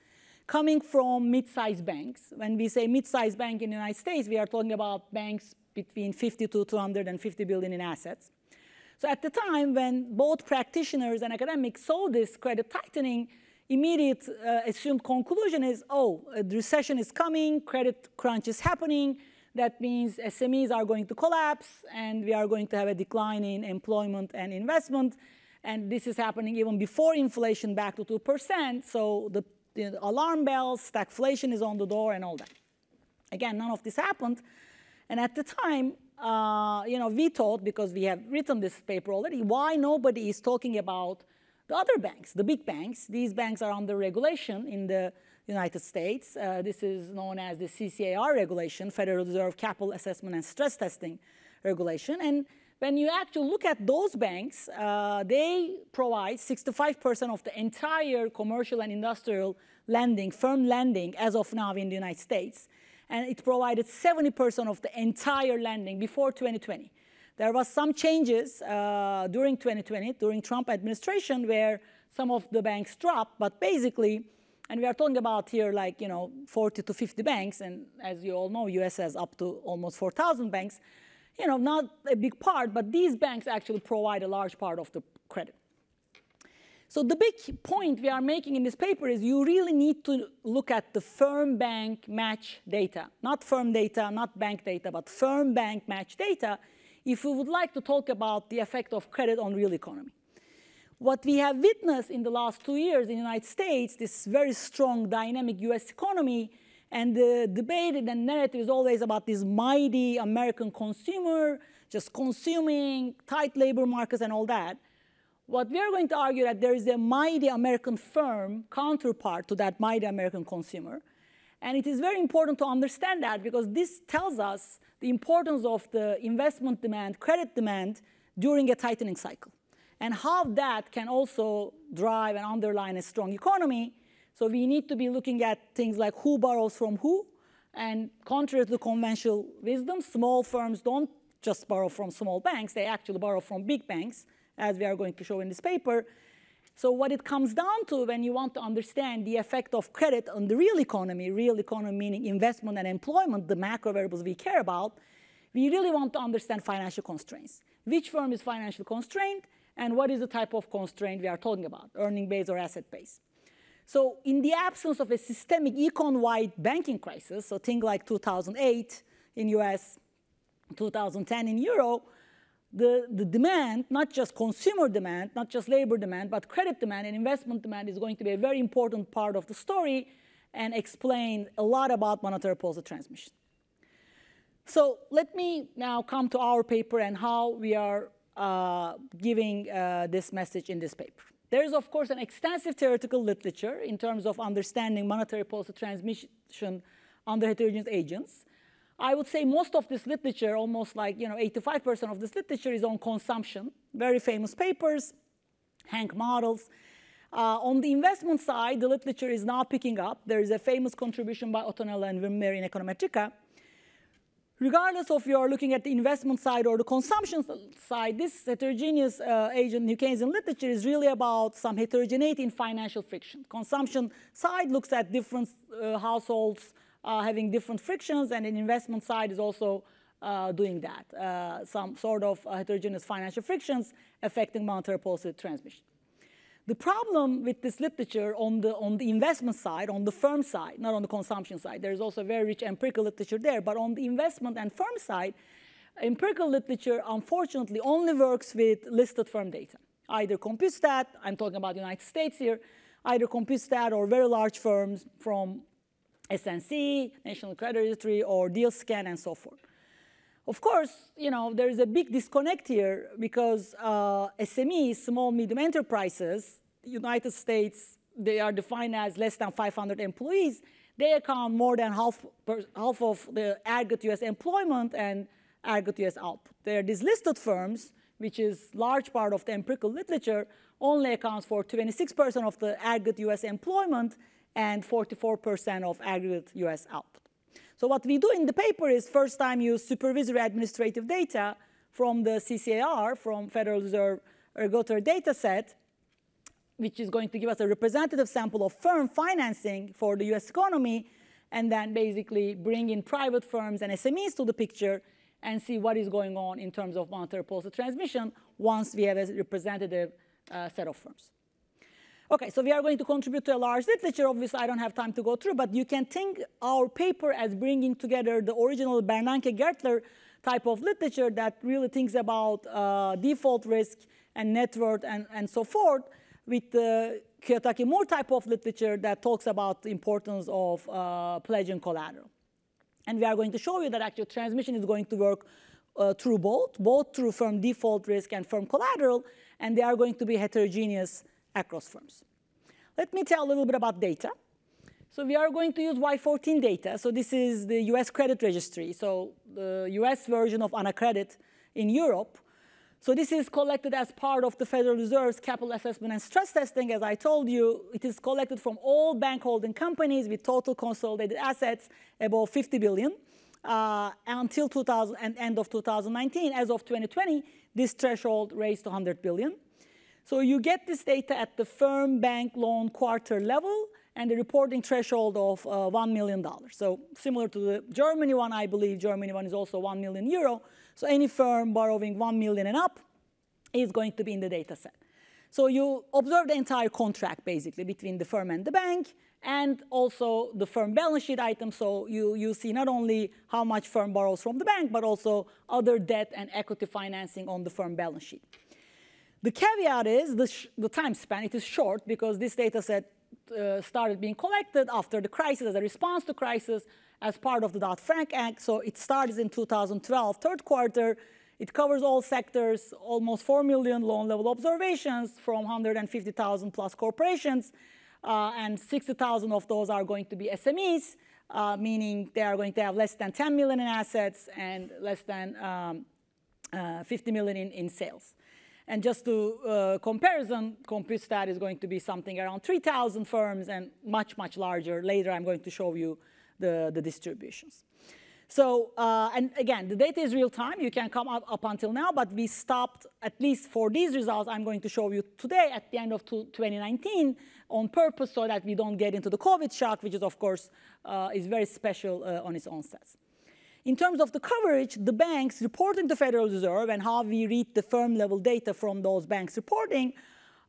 coming from mid-sized banks. When we say mid-sized bank in the United States, we are talking about banks between 50 to 250 billion in assets. So at the time when both practitioners and academics saw this credit tightening, immediate uh, assumed conclusion is, oh, recession is coming, credit crunch is happening, that means SMEs are going to collapse and we are going to have a decline in employment and investment. And this is happening even before inflation back to 2%. So the, the alarm bells, stagflation is on the door and all that. Again, none of this happened. And at the time, uh, you know, we thought, because we have written this paper already, why nobody is talking about the other banks, the big banks. These banks are under regulation in the United States. Uh, this is known as the CCAR regulation, Federal Reserve Capital Assessment and Stress Testing regulation. And when you actually look at those banks, uh, they provide 65% of the entire commercial and industrial lending, firm lending, as of now in the United States. And it provided 70% of the entire lending before 2020. There was some changes uh, during 2020, during Trump administration, where some of the banks dropped, but basically and we are talking about here like, you know, 40 to 50 banks. And as you all know, US has up to almost 4,000 banks. You know, not a big part, but these banks actually provide a large part of the credit. So the big point we are making in this paper is you really need to look at the firm bank match data, not firm data, not bank data, but firm bank match data if we would like to talk about the effect of credit on real economy what we have witnessed in the last two years in the United States, this very strong, dynamic US economy, and the debate and narrative is always about this mighty American consumer, just consuming, tight labor markets and all that. What we are going to argue that there is a mighty American firm counterpart to that mighty American consumer. And it is very important to understand that because this tells us the importance of the investment demand, credit demand during a tightening cycle and how that can also drive and underline a strong economy. So we need to be looking at things like who borrows from who, and contrary to conventional wisdom, small firms don't just borrow from small banks, they actually borrow from big banks, as we are going to show in this paper. So what it comes down to when you want to understand the effect of credit on the real economy, real economy meaning investment and employment, the macro variables we care about, we really want to understand financial constraints. Which firm is financially constrained? And what is the type of constraint we are talking about, earning base or asset base. So in the absence of a systemic econ-wide banking crisis, so think like 2008 in US, 2010 in Euro, the, the demand, not just consumer demand, not just labor demand, but credit demand and investment demand is going to be a very important part of the story and explain a lot about monetary policy transmission. So let me now come to our paper and how we are uh, giving uh, this message in this paper. There is, of course, an extensive theoretical literature in terms of understanding monetary policy transmission under heterogeneous agents. I would say most of this literature, almost like you know, 85% of this literature is on consumption. Very famous papers, HANK models. Uh, on the investment side, the literature is now picking up. There is a famous contribution by Ottonello and Winberry in Econometrica regardless of you're looking at the investment side or the consumption side, this heterogeneous uh, agent New Keynesian literature is really about some heterogeneity in financial friction. Consumption side looks at different uh, households uh, having different frictions, and the investment side is also uh, doing that, uh, some sort of uh, heterogeneous financial frictions affecting monetary policy transmission. The problem with this literature on the, on the investment side, on the firm side, not on the consumption side, there's also very rich empirical literature there, but on the investment and firm side, empirical literature unfortunately only works with listed firm data. Either CompuStat, I'm talking about the United States here, either CompuStat or very large firms from SNC, National Credit Registry, or DealScan, and so forth. Of course, you know, there is a big disconnect here because uh, SMEs, small medium enterprises, United States, they are defined as less than 500 employees. They account more than half, per, half of the aggregate US employment and aggregate US output. Listed firms, which is large part of the empirical literature, only accounts for 26% of the aggregate US employment and 44% of aggregate US output. So what we do in the paper is first time use supervisory administrative data from the CCAR, from Federal Reserve regulatory data set, which is going to give us a representative sample of firm financing for the US economy, and then basically bring in private firms and SMEs to the picture and see what is going on in terms of monetary policy transmission once we have a representative uh, set of firms. Okay, so we are going to contribute to a large literature. Obviously, I don't have time to go through, but you can think our paper as bringing together the original Bernanke-Gertler type of literature that really thinks about uh, default risk and net worth and, and so forth with the Kiyotaki-Moore type of literature that talks about the importance of uh, pledging collateral. And we are going to show you that actually transmission is going to work uh, through both, both through firm default risk and firm collateral, and they are going to be heterogeneous across firms. Let me tell a little bit about data. So we are going to use Y14 data. So this is the US credit registry, so the US version of AnaCredit in Europe. So this is collected as part of the Federal Reserve's capital assessment and stress testing. As I told you, it is collected from all bank holding companies with total consolidated assets above 50 billion. Uh, until 2000 and end of 2019, as of 2020, this threshold raised to 100 billion. So you get this data at the firm bank loan quarter level and the reporting threshold of uh, $1 million. So similar to the Germany one, I believe Germany one is also 1 million euro. So any firm borrowing 1 million and up is going to be in the data set. So you observe the entire contract basically between the firm and the bank and also the firm balance sheet item. So you, you see not only how much firm borrows from the bank, but also other debt and equity financing on the firm balance sheet. The caveat is the, the time span. It is short because this data set uh, started being collected after the crisis as a response to crisis as part of the Dodd-Frank Act. So it starts in 2012, third quarter. It covers all sectors, almost 4 million loan level observations from 150,000 plus corporations, uh, and 60,000 of those are going to be SMEs, uh, meaning they are going to have less than 10 million in assets and less than um, uh, 50 million in, in sales. And just to uh, comparison, Compustat is going to be something around 3,000 firms and much, much larger. Later, I'm going to show you the, the distributions. So, uh, and again, the data is real time. You can come up, up until now, but we stopped, at least for these results, I'm going to show you today at the end of 2019 on purpose so that we don't get into the COVID shock, which is, of course, uh, is very special uh, on its own sets. In terms of the coverage, the banks reporting to the Federal Reserve and how we read the firm level data from those banks reporting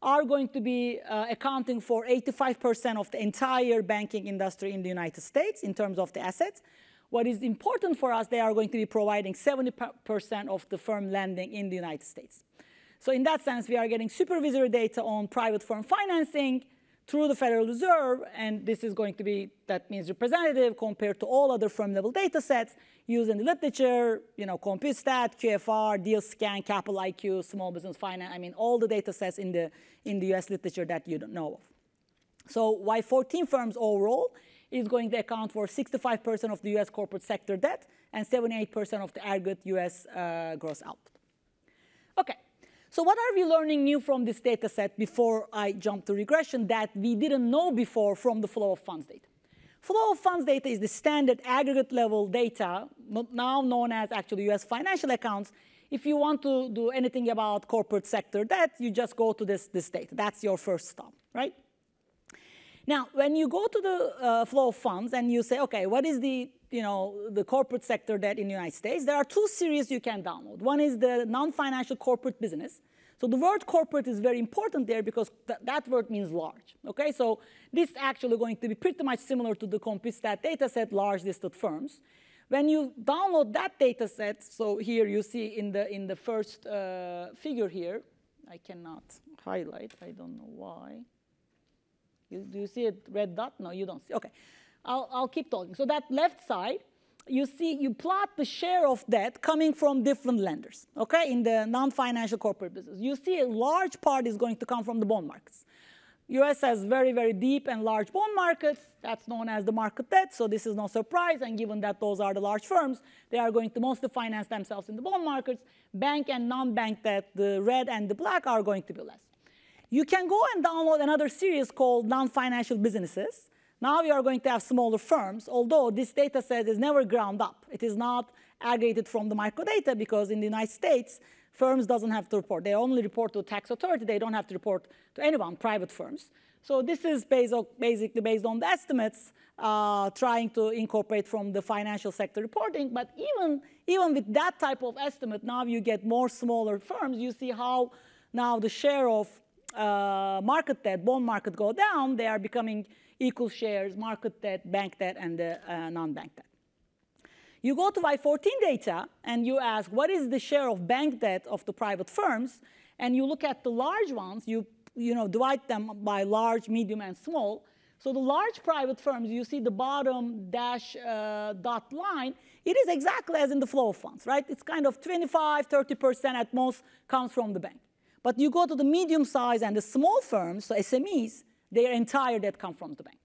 are going to be uh, accounting for 85% of the entire banking industry in the United States in terms of the assets. What is important for us, they are going to be providing 70% of the firm lending in the United States. So in that sense, we are getting supervisory data on private firm financing, through the Federal Reserve, and this is going to be, that means representative compared to all other firm level data sets used in the literature, you know, Compustat, QFR, DealScan, Capital IQ, Small Business Finance, I mean, all the data sets in the, in the US literature that you don't know of. So Y14 firms overall is going to account for 65% of the US corporate sector debt and 78% of the aggregate US uh, gross output. Okay, so what are we learning new from this data set before I jump to regression that we didn't know before from the flow of funds data? Flow of funds data is the standard aggregate level data, now known as actually US financial accounts. If you want to do anything about corporate sector debt, you just go to this, this data. That's your first stop, right? Now, when you go to the uh, flow of funds and you say, okay, what is the, you know, the corporate sector debt in the United States, there are two series you can download. One is the non-financial corporate business. So the word corporate is very important there because th that word means large, okay? So this is actually going to be pretty much similar to the Compustat data set, large listed firms. When you download that data set, so here you see in the, in the first uh, figure here, I cannot highlight, I don't know why. You, do you see a red dot? No, you don't see. Okay, I'll, I'll keep talking. So that left side, you see, you plot the share of debt coming from different lenders, okay, in the non-financial corporate business. You see a large part is going to come from the bond markets. US has very, very deep and large bond markets. That's known as the market debt, so this is no surprise. And given that those are the large firms, they are going to mostly finance themselves in the bond markets. Bank and non-bank debt, the red and the black, are going to be less. You can go and download another series called non-financial businesses. Now we are going to have smaller firms, although this data set is never ground up. It is not aggregated from the microdata because in the United States, firms doesn't have to report. They only report to the tax authority. They don't have to report to anyone, private firms. So this is based on, basically based on the estimates uh, trying to incorporate from the financial sector reporting. But even, even with that type of estimate, now you get more smaller firms. You see how now the share of uh, market debt, bond market go down. They are becoming equal shares, market debt, bank debt, and the uh, non-bank debt. You go to Y14 data and you ask, what is the share of bank debt of the private firms? And you look at the large ones, you, you know, divide them by large, medium, and small. So the large private firms, you see the bottom dash uh, dot line, it is exactly as in the flow of funds, right? It's kind of 25, 30% at most comes from the bank. But you go to the medium size and the small firms, so SMEs, their entire debt come from the bank.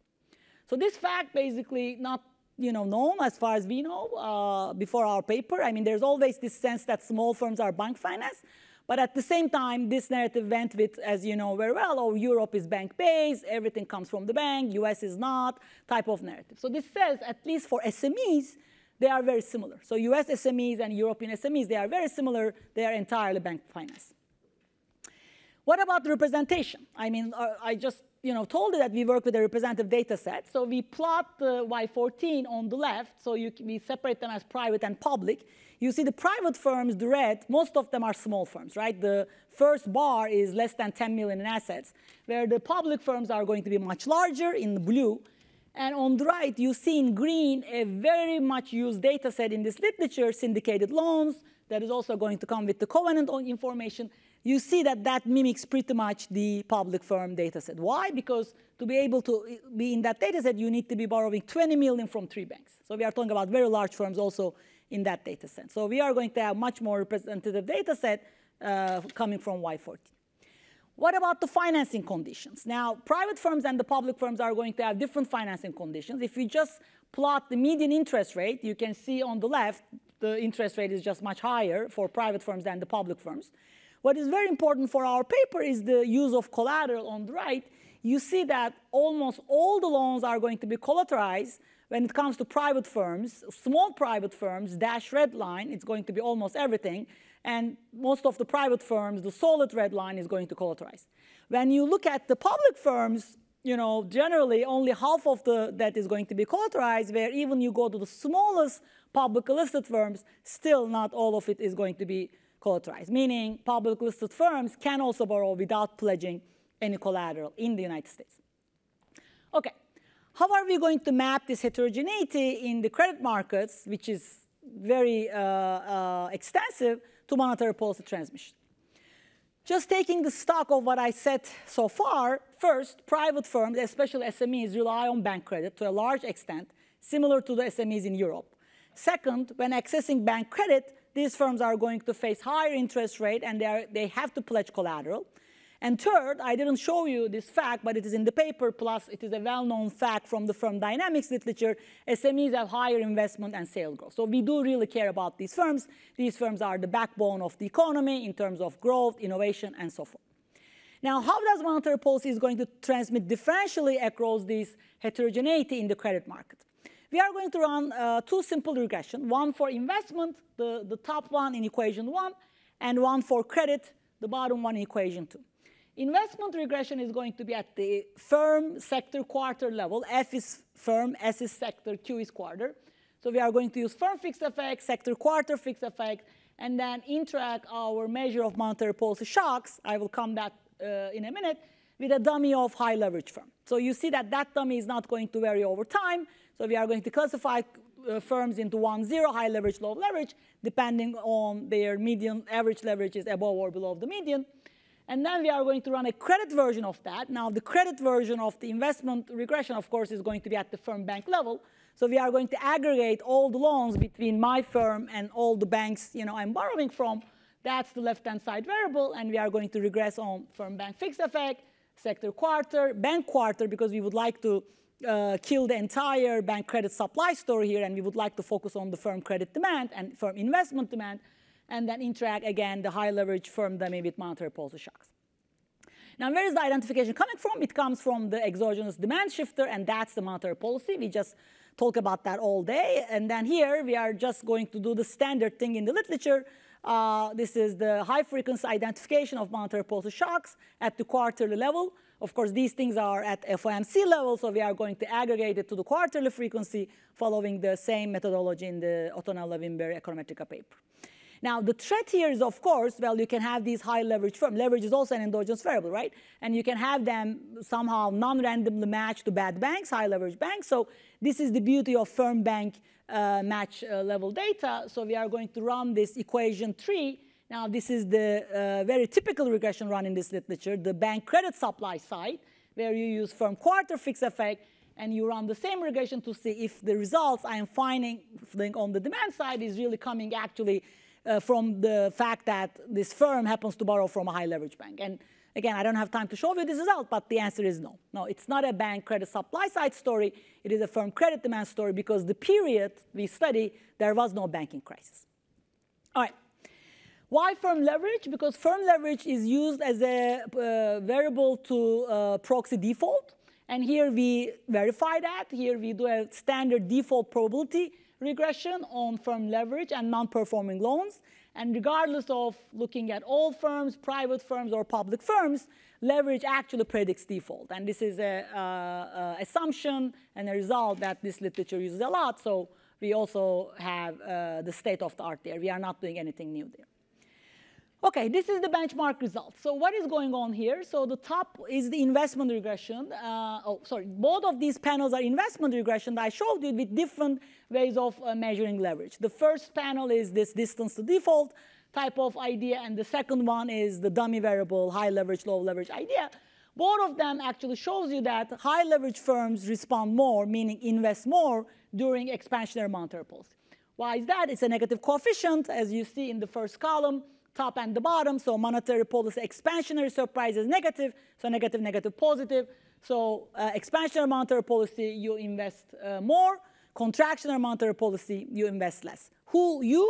So this fact basically not you know, known as far as we know uh, before our paper. I mean, there's always this sense that small firms are bank financed. But at the same time, this narrative went with, as you know very well, oh, Europe is bank-based, everything comes from the bank, US is not, type of narrative. So this says, at least for SMEs, they are very similar. So US SMEs and European SMEs, they are very similar. They are entirely bank financed. What about the representation? I mean, uh, I just you know, told you that we work with a representative data set. So we plot the Y14 on the left, so you, we separate them as private and public. You see the private firms, the red, most of them are small firms, right? The first bar is less than 10 million in assets, where the public firms are going to be much larger in the blue. And on the right, you see in green a very much used data set in this literature, syndicated loans, that is also going to come with the covenant information you see that that mimics pretty much the public firm data set. Why? Because to be able to be in that data set, you need to be borrowing 20 million from three banks. So we are talking about very large firms also in that data set. So we are going to have much more representative data set uh, coming from Y14. What about the financing conditions? Now, private firms and the public firms are going to have different financing conditions. If you just plot the median interest rate, you can see on the left, the interest rate is just much higher for private firms than the public firms. What is very important for our paper is the use of collateral on the right. You see that almost all the loans are going to be collateralized when it comes to private firms, small private firms, dash red line, it's going to be almost everything. And most of the private firms, the solid red line is going to collateralize. When you look at the public firms, you know, generally only half of the that is going to be collateralized, where even you go to the smallest public listed firms, still not all of it is going to be collateralized, meaning public listed firms can also borrow without pledging any collateral in the United States. Okay, how are we going to map this heterogeneity in the credit markets, which is very uh, uh, extensive, to monetary policy transmission? Just taking the stock of what I said so far, first, private firms, especially SMEs, rely on bank credit to a large extent, similar to the SMEs in Europe. Second, when accessing bank credit, these firms are going to face higher interest rate and they, are, they have to pledge collateral. And third, I didn't show you this fact, but it is in the paper, plus it is a well-known fact from the firm dynamics literature, SMEs have higher investment and sales growth. So we do really care about these firms. These firms are the backbone of the economy in terms of growth, innovation, and so forth. Now, how does monetary policy is going to transmit differentially across this heterogeneity in the credit market? We are going to run uh, two simple regression, one for investment, the, the top one in equation one, and one for credit, the bottom one in equation two. Investment regression is going to be at the firm sector quarter level. F is firm, S is sector, Q is quarter. So we are going to use firm fixed effect, sector quarter fixed effect, and then interact our measure of monetary policy shocks. I will come back uh, in a minute with a dummy of high leverage firm. So you see that that dummy is not going to vary over time. So we are going to classify uh, firms into one, zero, high leverage, low leverage, depending on their median average leverage is above or below the median. And then we are going to run a credit version of that. Now, the credit version of the investment regression, of course, is going to be at the firm bank level. So we are going to aggregate all the loans between my firm and all the banks you know, I'm borrowing from. That's the left-hand side variable, and we are going to regress on firm bank fixed effect, sector quarter, bank quarter, because we would like to uh, kill the entire bank credit supply story here, and we would like to focus on the firm credit demand and firm investment demand, and then interact again the high leverage firm dummy with monetary policy shocks. Now, where is the identification coming from? It comes from the exogenous demand shifter, and that's the monetary policy. We just talk about that all day. And then here, we are just going to do the standard thing in the literature. Uh, this is the high frequency identification of monetary policy shocks at the quarterly level. Of course, these things are at FOMC level, so we are going to aggregate it to the quarterly frequency following the same methodology in the Ottonello Winberry Econometrica paper. Now, the threat here is, of course, well, you can have these high leverage firms. Leverage is also an endogenous variable, right? And you can have them somehow non-randomly matched to bad banks, high leverage banks. So this is the beauty of firm bank uh, match uh, level data. So we are going to run this equation three. Now, this is the uh, very typical regression run in this literature, the bank credit supply side, where you use firm quarter fixed effect, and you run the same regression to see if the results I am finding on the demand side is really coming actually uh, from the fact that this firm happens to borrow from a high leverage bank. And again, I don't have time to show you this result, but the answer is no. No, it's not a bank credit supply side story. It is a firm credit demand story because the period we study, there was no banking crisis. All right. Why firm leverage? Because firm leverage is used as a uh, variable to uh, proxy default. And here we verify that. Here we do a standard default probability regression on firm leverage and non-performing loans. And regardless of looking at all firms, private firms, or public firms, leverage actually predicts default. And this is an uh, uh, assumption and a result that this literature uses a lot. So we also have uh, the state of the art there. We are not doing anything new there. Okay, this is the benchmark result. So what is going on here? So the top is the investment regression. Uh, oh, sorry, both of these panels are investment regression that I showed you with different ways of uh, measuring leverage. The first panel is this distance to default type of idea, and the second one is the dummy variable, high leverage, low leverage idea. Both of them actually shows you that high leverage firms respond more, meaning invest more during expansionary monetary policy. Why is that? It's a negative coefficient, as you see in the first column top and the bottom. So monetary policy expansionary surprise is negative. So negative, negative, positive. So uh, expansionary monetary policy, you invest uh, more. Contractionary monetary policy, you invest less. Who you?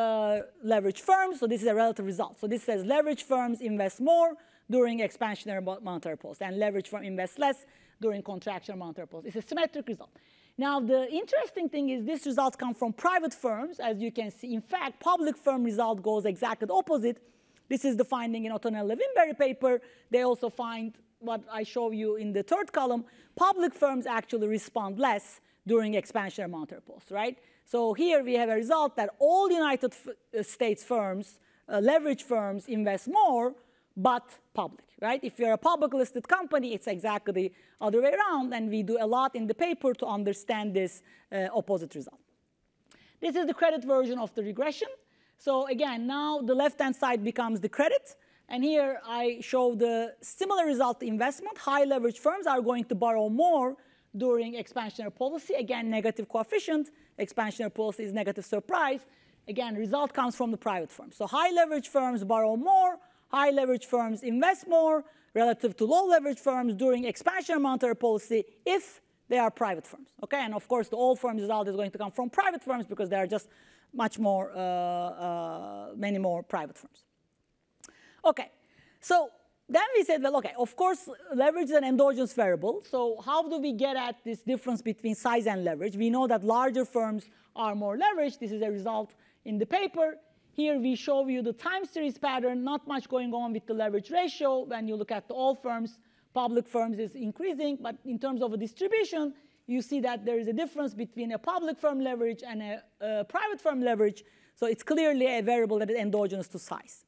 Uh, leverage firms. So this is a relative result. So this says leverage firms invest more during expansionary monetary policy, and leverage firms invest less during contractionary monetary policy. It's a symmetric result. Now, the interesting thing is these results come from private firms, as you can see. In fact, public firm result goes exactly the opposite. This is the finding in Ottonello Winberry paper. They also find what I show you in the third column. Public firms actually respond less during expansionary monetary pulse, right? So here we have a result that all United uh, States firms, uh, leverage firms, invest more, but public, right? If you're a public listed company, it's exactly the other way around, and we do a lot in the paper to understand this uh, opposite result. This is the credit version of the regression. So again, now the left-hand side becomes the credit, and here I show the similar result investment. High leverage firms are going to borrow more during expansionary policy. Again, negative coefficient. Expansionary policy is negative surprise. Again, result comes from the private firms. So high leverage firms borrow more, high leverage firms invest more relative to low leverage firms during expansion monetary policy if they are private firms. Okay, and of course the all firms result is going to come from private firms because there are just much more, uh, uh, many more private firms. Okay, so then we said, well, okay, of course, leverage is an endogenous variable. So how do we get at this difference between size and leverage? We know that larger firms are more leveraged. This is a result in the paper. Here we show you the time series pattern, not much going on with the leverage ratio. When you look at all firms, public firms is increasing, but in terms of a distribution, you see that there is a difference between a public firm leverage and a, a private firm leverage. So it's clearly a variable that is endogenous to size.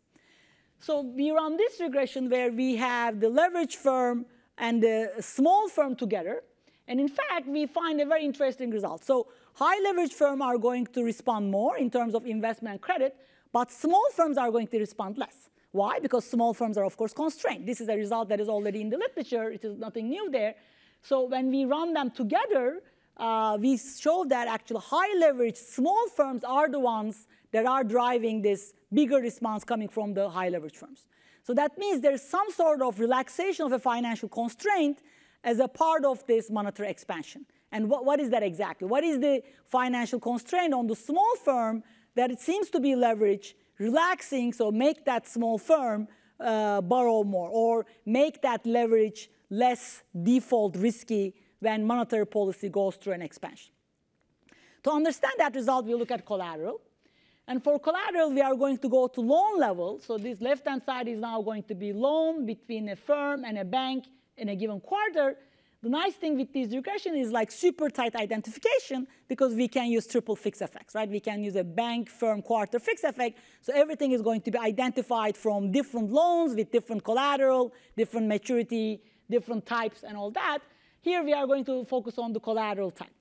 So we run this regression where we have the leverage firm and the small firm together. And in fact, we find a very interesting result. So high leverage firm are going to respond more in terms of investment and credit, but small firms are going to respond less. Why? Because small firms are, of course, constrained. This is a result that is already in the literature. It is nothing new there. So when we run them together, uh, we show that actually high leverage small firms are the ones that are driving this bigger response coming from the high leverage firms. So that means there's some sort of relaxation of a financial constraint as a part of this monetary expansion. And what, what is that exactly? What is the financial constraint on the small firm that it seems to be leverage relaxing, so make that small firm uh, borrow more or make that leverage less default risky when monetary policy goes through an expansion. To understand that result, we look at collateral. And for collateral, we are going to go to loan level. So this left-hand side is now going to be loan between a firm and a bank in a given quarter. The nice thing with this regression is like super tight identification because we can use triple fixed effects, right? We can use a bank, firm, quarter fixed effect. So everything is going to be identified from different loans with different collateral, different maturity, different types and all that. Here we are going to focus on the collateral type.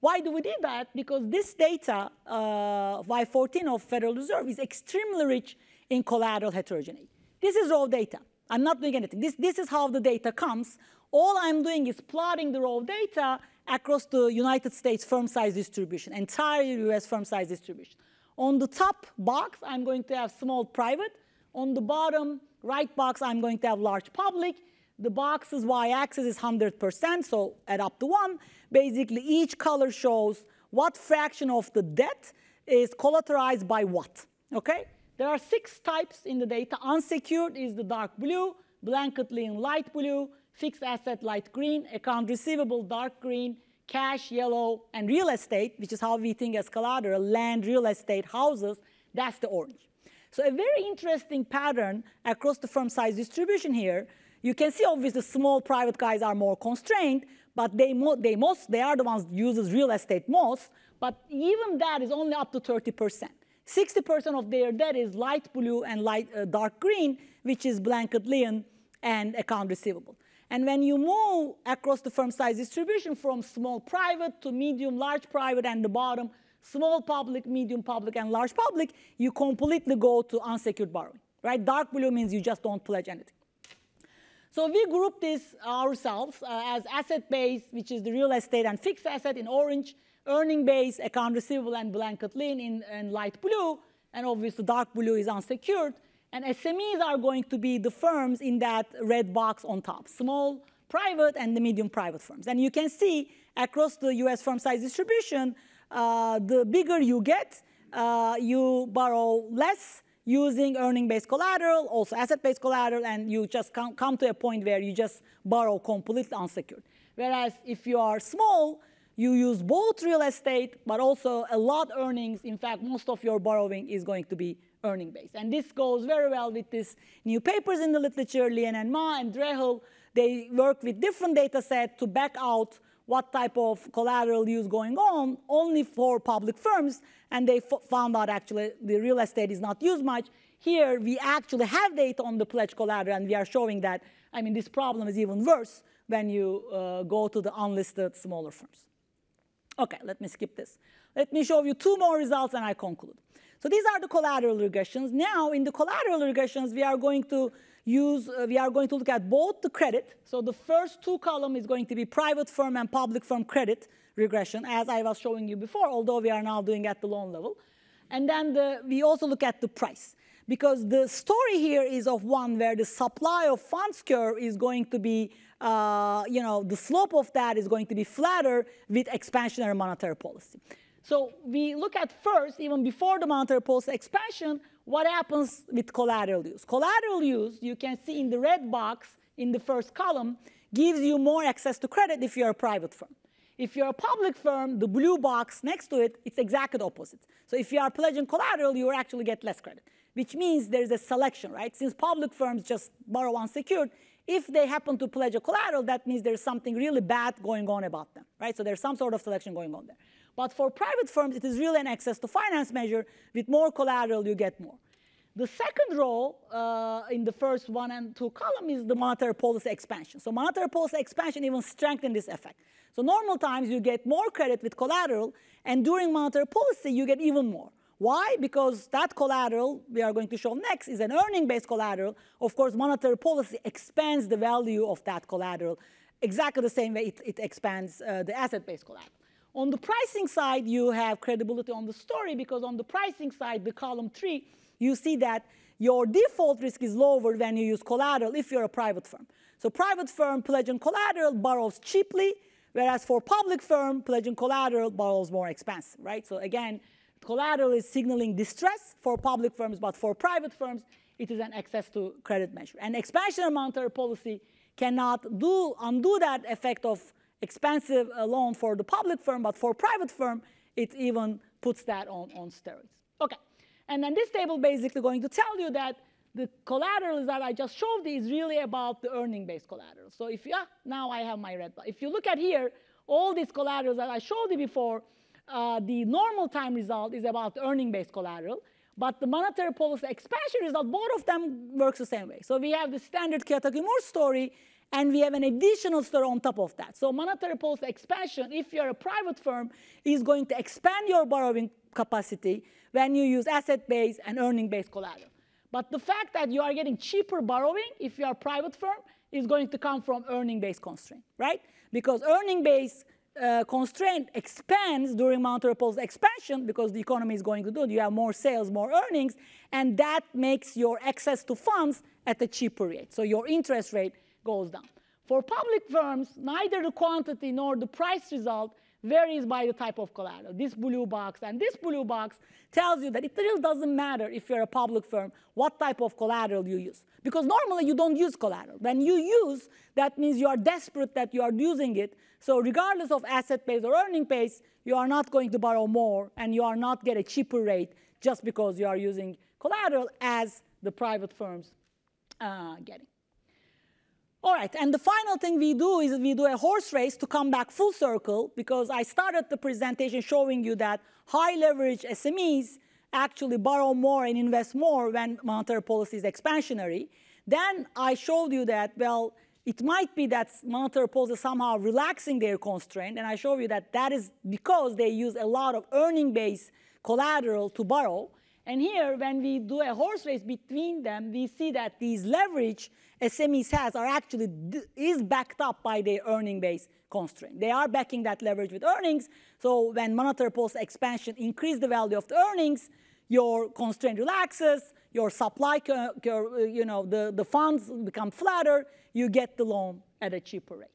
Why do we do that? Because this data, uh, Y14 of Federal Reserve, is extremely rich in collateral heterogeneity. This is raw data. I'm not doing anything. This, this is how the data comes. All I'm doing is plotting the raw data across the United States firm size distribution, entire US firm size distribution. On the top box, I'm going to have small private. On the bottom right box, I'm going to have large public. The box's y-axis is 100%, so add up to 1. Basically, each color shows what fraction of the debt is collateralized by what, okay? There are six types in the data. Unsecured is the dark blue, blanket lien light blue, fixed asset light green, account receivable dark green, cash yellow, and real estate, which is how we think as collateral, land, real estate, houses, that's the orange. So a very interesting pattern across the firm size distribution here. You can see obviously small private guys are more constrained, but they, mo they most they are the ones that uses real estate most. But even that is only up to 30%. 60% of their debt is light blue and light uh, dark green, which is blanket lien and account receivable. And when you move across the firm size distribution from small private to medium large private and the bottom, small public, medium public, and large public, you completely go to unsecured borrowing, right? Dark blue means you just don't pledge anything. So we group this ourselves uh, as asset base, which is the real estate and fixed asset in orange, earning base, account receivable, and blanket lien in, in light blue, and obviously dark blue is unsecured. And SMEs are going to be the firms in that red box on top, small private and the medium private firms. And you can see across the US firm size distribution, uh, the bigger you get, uh, you borrow less using earning-based collateral, also asset-based collateral, and you just come, come to a point where you just borrow completely unsecured. Whereas if you are small, you use both real estate, but also a lot earnings. In fact, most of your borrowing is going to be earning based. And this goes very well with these new papers in the literature, Lian and Ma and Drechsel. They work with different data sets to back out what type of collateral use going on only for public firms. And they found out actually the real estate is not used much. Here, we actually have data on the pledge collateral, and we are showing that, I mean, this problem is even worse when you uh, go to the unlisted smaller firms. Okay, let me skip this. Let me show you two more results and I conclude. So these are the collateral regressions. Now in the collateral regressions, we are going to use, uh, we are going to look at both the credit. So the first two column is going to be private firm and public firm credit regression, as I was showing you before, although we are now doing at the loan level. And then the, we also look at the price because the story here is of one where the supply of funds curve is going to be uh, you know, the slope of that is going to be flatter with expansionary monetary policy. So we look at first, even before the monetary policy expansion, what happens with collateral use. Collateral use, you can see in the red box in the first column, gives you more access to credit if you're a private firm. If you're a public firm, the blue box next to it, it's exactly the opposite. So if you are pledging collateral, you actually get less credit, which means there's a selection, right? Since public firms just borrow unsecured, if they happen to pledge a collateral, that means there's something really bad going on about them, right? So there's some sort of selection going on there. But for private firms, it is really an access to finance measure. With more collateral, you get more. The second row uh, in the first one and two column is the monetary policy expansion. So monetary policy expansion even strengthened this effect. So normal times you get more credit with collateral, and during monetary policy you get even more. Why? Because that collateral we are going to show next is an earning-based collateral. Of course, monetary policy expands the value of that collateral exactly the same way it, it expands uh, the asset-based collateral. On the pricing side, you have credibility on the story because on the pricing side, the column three, you see that your default risk is lower when you use collateral if you're a private firm. So private firm pledging collateral borrows cheaply, whereas for public firm pledging collateral borrows more expensive, right? So again, Collateral is signaling distress for public firms, but for private firms, it is an access to credit measure. And expansionary monetary policy cannot do undo that effect of expensive loan for the public firm, but for private firm, it even puts that on, on steroids. Okay, and then this table basically going to tell you that the collateral that I just showed is really about the earning-based collateral. So if you, ah, now I have my red bar. If you look at here, all these collaterals that I showed you before, uh, the normal time result is about earning-based collateral, but the monetary policy expansion result, both of them works the same way. So we have the standard Kiyotaki-Moore story, and we have an additional store on top of that. So monetary policy expansion, if you're a private firm, is going to expand your borrowing capacity when you use asset-based and earning-based collateral. But the fact that you are getting cheaper borrowing if you are a private firm is going to come from earning-based constraint, right? Because earning-based uh, constraint expands during monetary policy expansion because the economy is going to do it. You have more sales, more earnings, and that makes your access to funds at a cheaper rate. So your interest rate goes down. For public firms, neither the quantity nor the price result varies by the type of collateral. This blue box and this blue box tells you that it really doesn't matter if you're a public firm what type of collateral you use. Because normally you don't use collateral. When you use, that means you are desperate that you are using it. So regardless of asset base or earning base, you are not going to borrow more and you are not get a cheaper rate just because you are using collateral as the private firms uh, getting. All right, and the final thing we do is we do a horse race to come back full circle because I started the presentation showing you that high leverage SMEs actually borrow more and invest more when monetary policy is expansionary. Then I showed you that, well, it might be that monetary policy is somehow relaxing their constraint, and I show you that that is because they use a lot of earning-based collateral to borrow. And here, when we do a horse race between them, we see that these leverage SMEs has are actually is backed up by their earning base constraint. They are backing that leverage with earnings. So when monetary policy expansion increase the value of the earnings, your constraint relaxes, your supply, you know, the, the funds become flatter, you get the loan at a cheaper rate.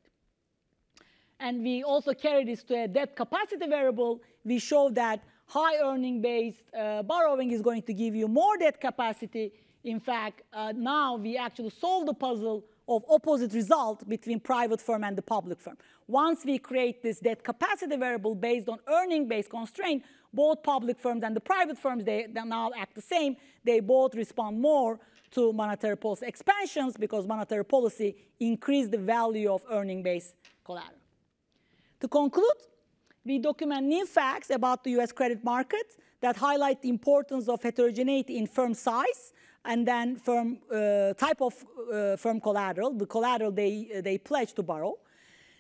And we also carry this to a debt capacity variable. We show that high earning based uh, borrowing is going to give you more debt capacity in fact, uh, now we actually solve the puzzle of opposite result between private firm and the public firm. Once we create this debt capacity variable based on earning-based constraint, both public firms and the private firms, they, they now act the same. They both respond more to monetary policy expansions because monetary policy increase the value of earning-based collateral. To conclude, we document new facts about the US credit market that highlight the importance of heterogeneity in firm size, and then firm uh, type of uh, firm collateral, the collateral they, they pledge to borrow.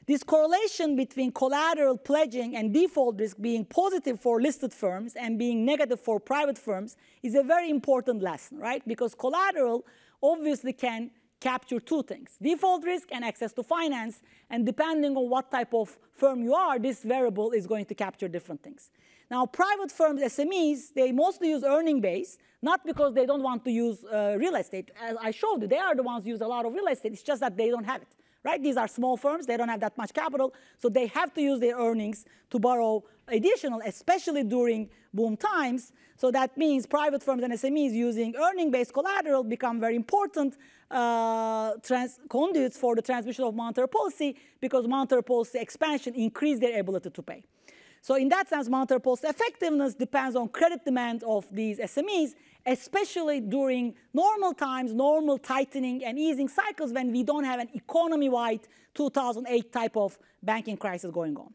This correlation between collateral pledging and default risk being positive for listed firms and being negative for private firms is a very important lesson, right? Because collateral obviously can capture two things, default risk and access to finance. And depending on what type of firm you are, this variable is going to capture different things. Now, private firms, SMEs, they mostly use earning base, not because they don't want to use uh, real estate. As I showed you, they are the ones who use a lot of real estate. It's just that they don't have it, right? These are small firms. They don't have that much capital. So they have to use their earnings to borrow additional, especially during boom times. So that means private firms and SMEs using earning-based collateral become very important uh, conduits for the transmission of monetary policy because monetary policy expansion increase their ability to pay. So in that sense, monetary policy effectiveness depends on credit demand of these SMEs, especially during normal times, normal tightening and easing cycles when we don't have an economy-wide 2008 type of banking crisis going on.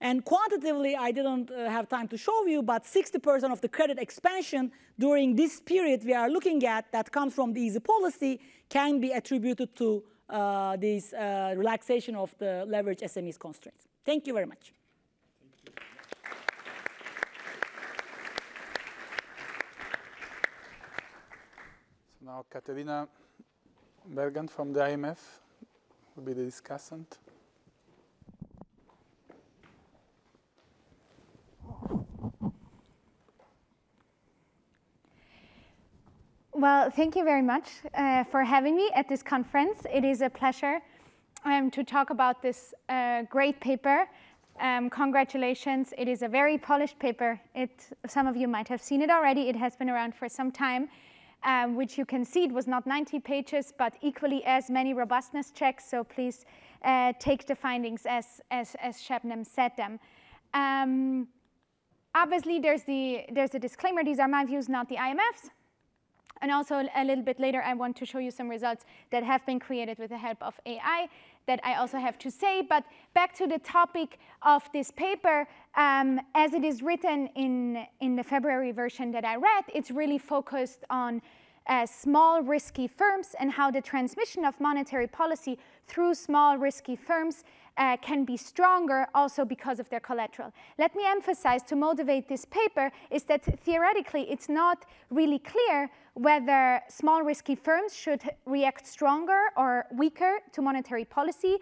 And quantitatively, I didn't uh, have time to show you, but 60% of the credit expansion during this period we are looking at that comes from the easy policy can be attributed to uh, this uh, relaxation of the leverage SMEs constraints. Thank you very much. Now Katharina Bergant from the IMF will be the discussant. Well, thank you very much uh, for having me at this conference. It is a pleasure um, to talk about this uh, great paper. Um, congratulations. It is a very polished paper. It, some of you might have seen it already. It has been around for some time. Um, which you can see it was not 90 pages, but equally as many robustness checks. So please uh, take the findings as, as, as Şebnem said them. Um, obviously, there's, the, there's a disclaimer. These are my views, not the IMF's. And also a little bit later, I want to show you some results that have been created with the help of AI that I also have to say. But back to the topic of this paper, um, as it is written in, in the February version that I read, it's really focused on uh, small risky firms and how the transmission of monetary policy through small risky firms uh, can be stronger also because of their collateral. Let me emphasize to motivate this paper is that theoretically it's not really clear whether small risky firms should react stronger or weaker to monetary policy.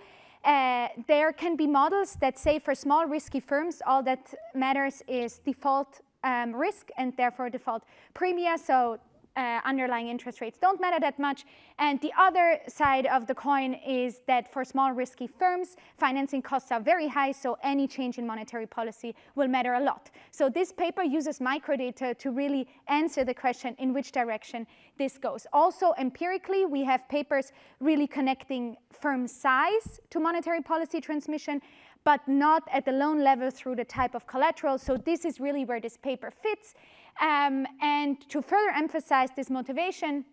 Uh, there can be models that say for small risky firms all that matters is default um, risk and therefore default premia. So uh, underlying interest rates don't matter that much. And the other side of the coin is that for small risky firms, financing costs are very high, so any change in monetary policy will matter a lot. So this paper uses microdata to really answer the question in which direction this goes. Also, empirically, we have papers really connecting firm size to monetary policy transmission, but not at the loan level through the type of collateral. So this is really where this paper fits. Um, and to further emphasize this motivation,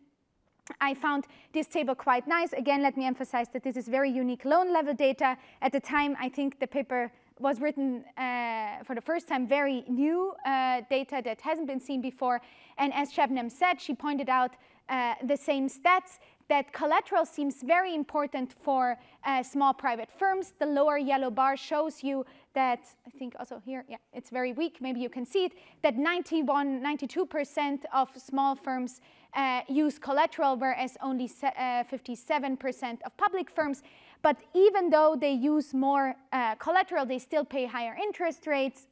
I found this table quite nice. Again, let me emphasize that this is very unique loan level data. At the time, I think the paper was written uh, for the first time, very new uh, data that hasn't been seen before. And as Şebnem said, she pointed out uh, the same stats that collateral seems very important for uh, small private firms. The lower yellow bar shows you that, I think also here, yeah, it's very weak, maybe you can see it, that 91, 92% of small firms uh, use collateral, whereas only 57% uh, of public firms. But even though they use more uh, collateral, they still pay higher interest rates.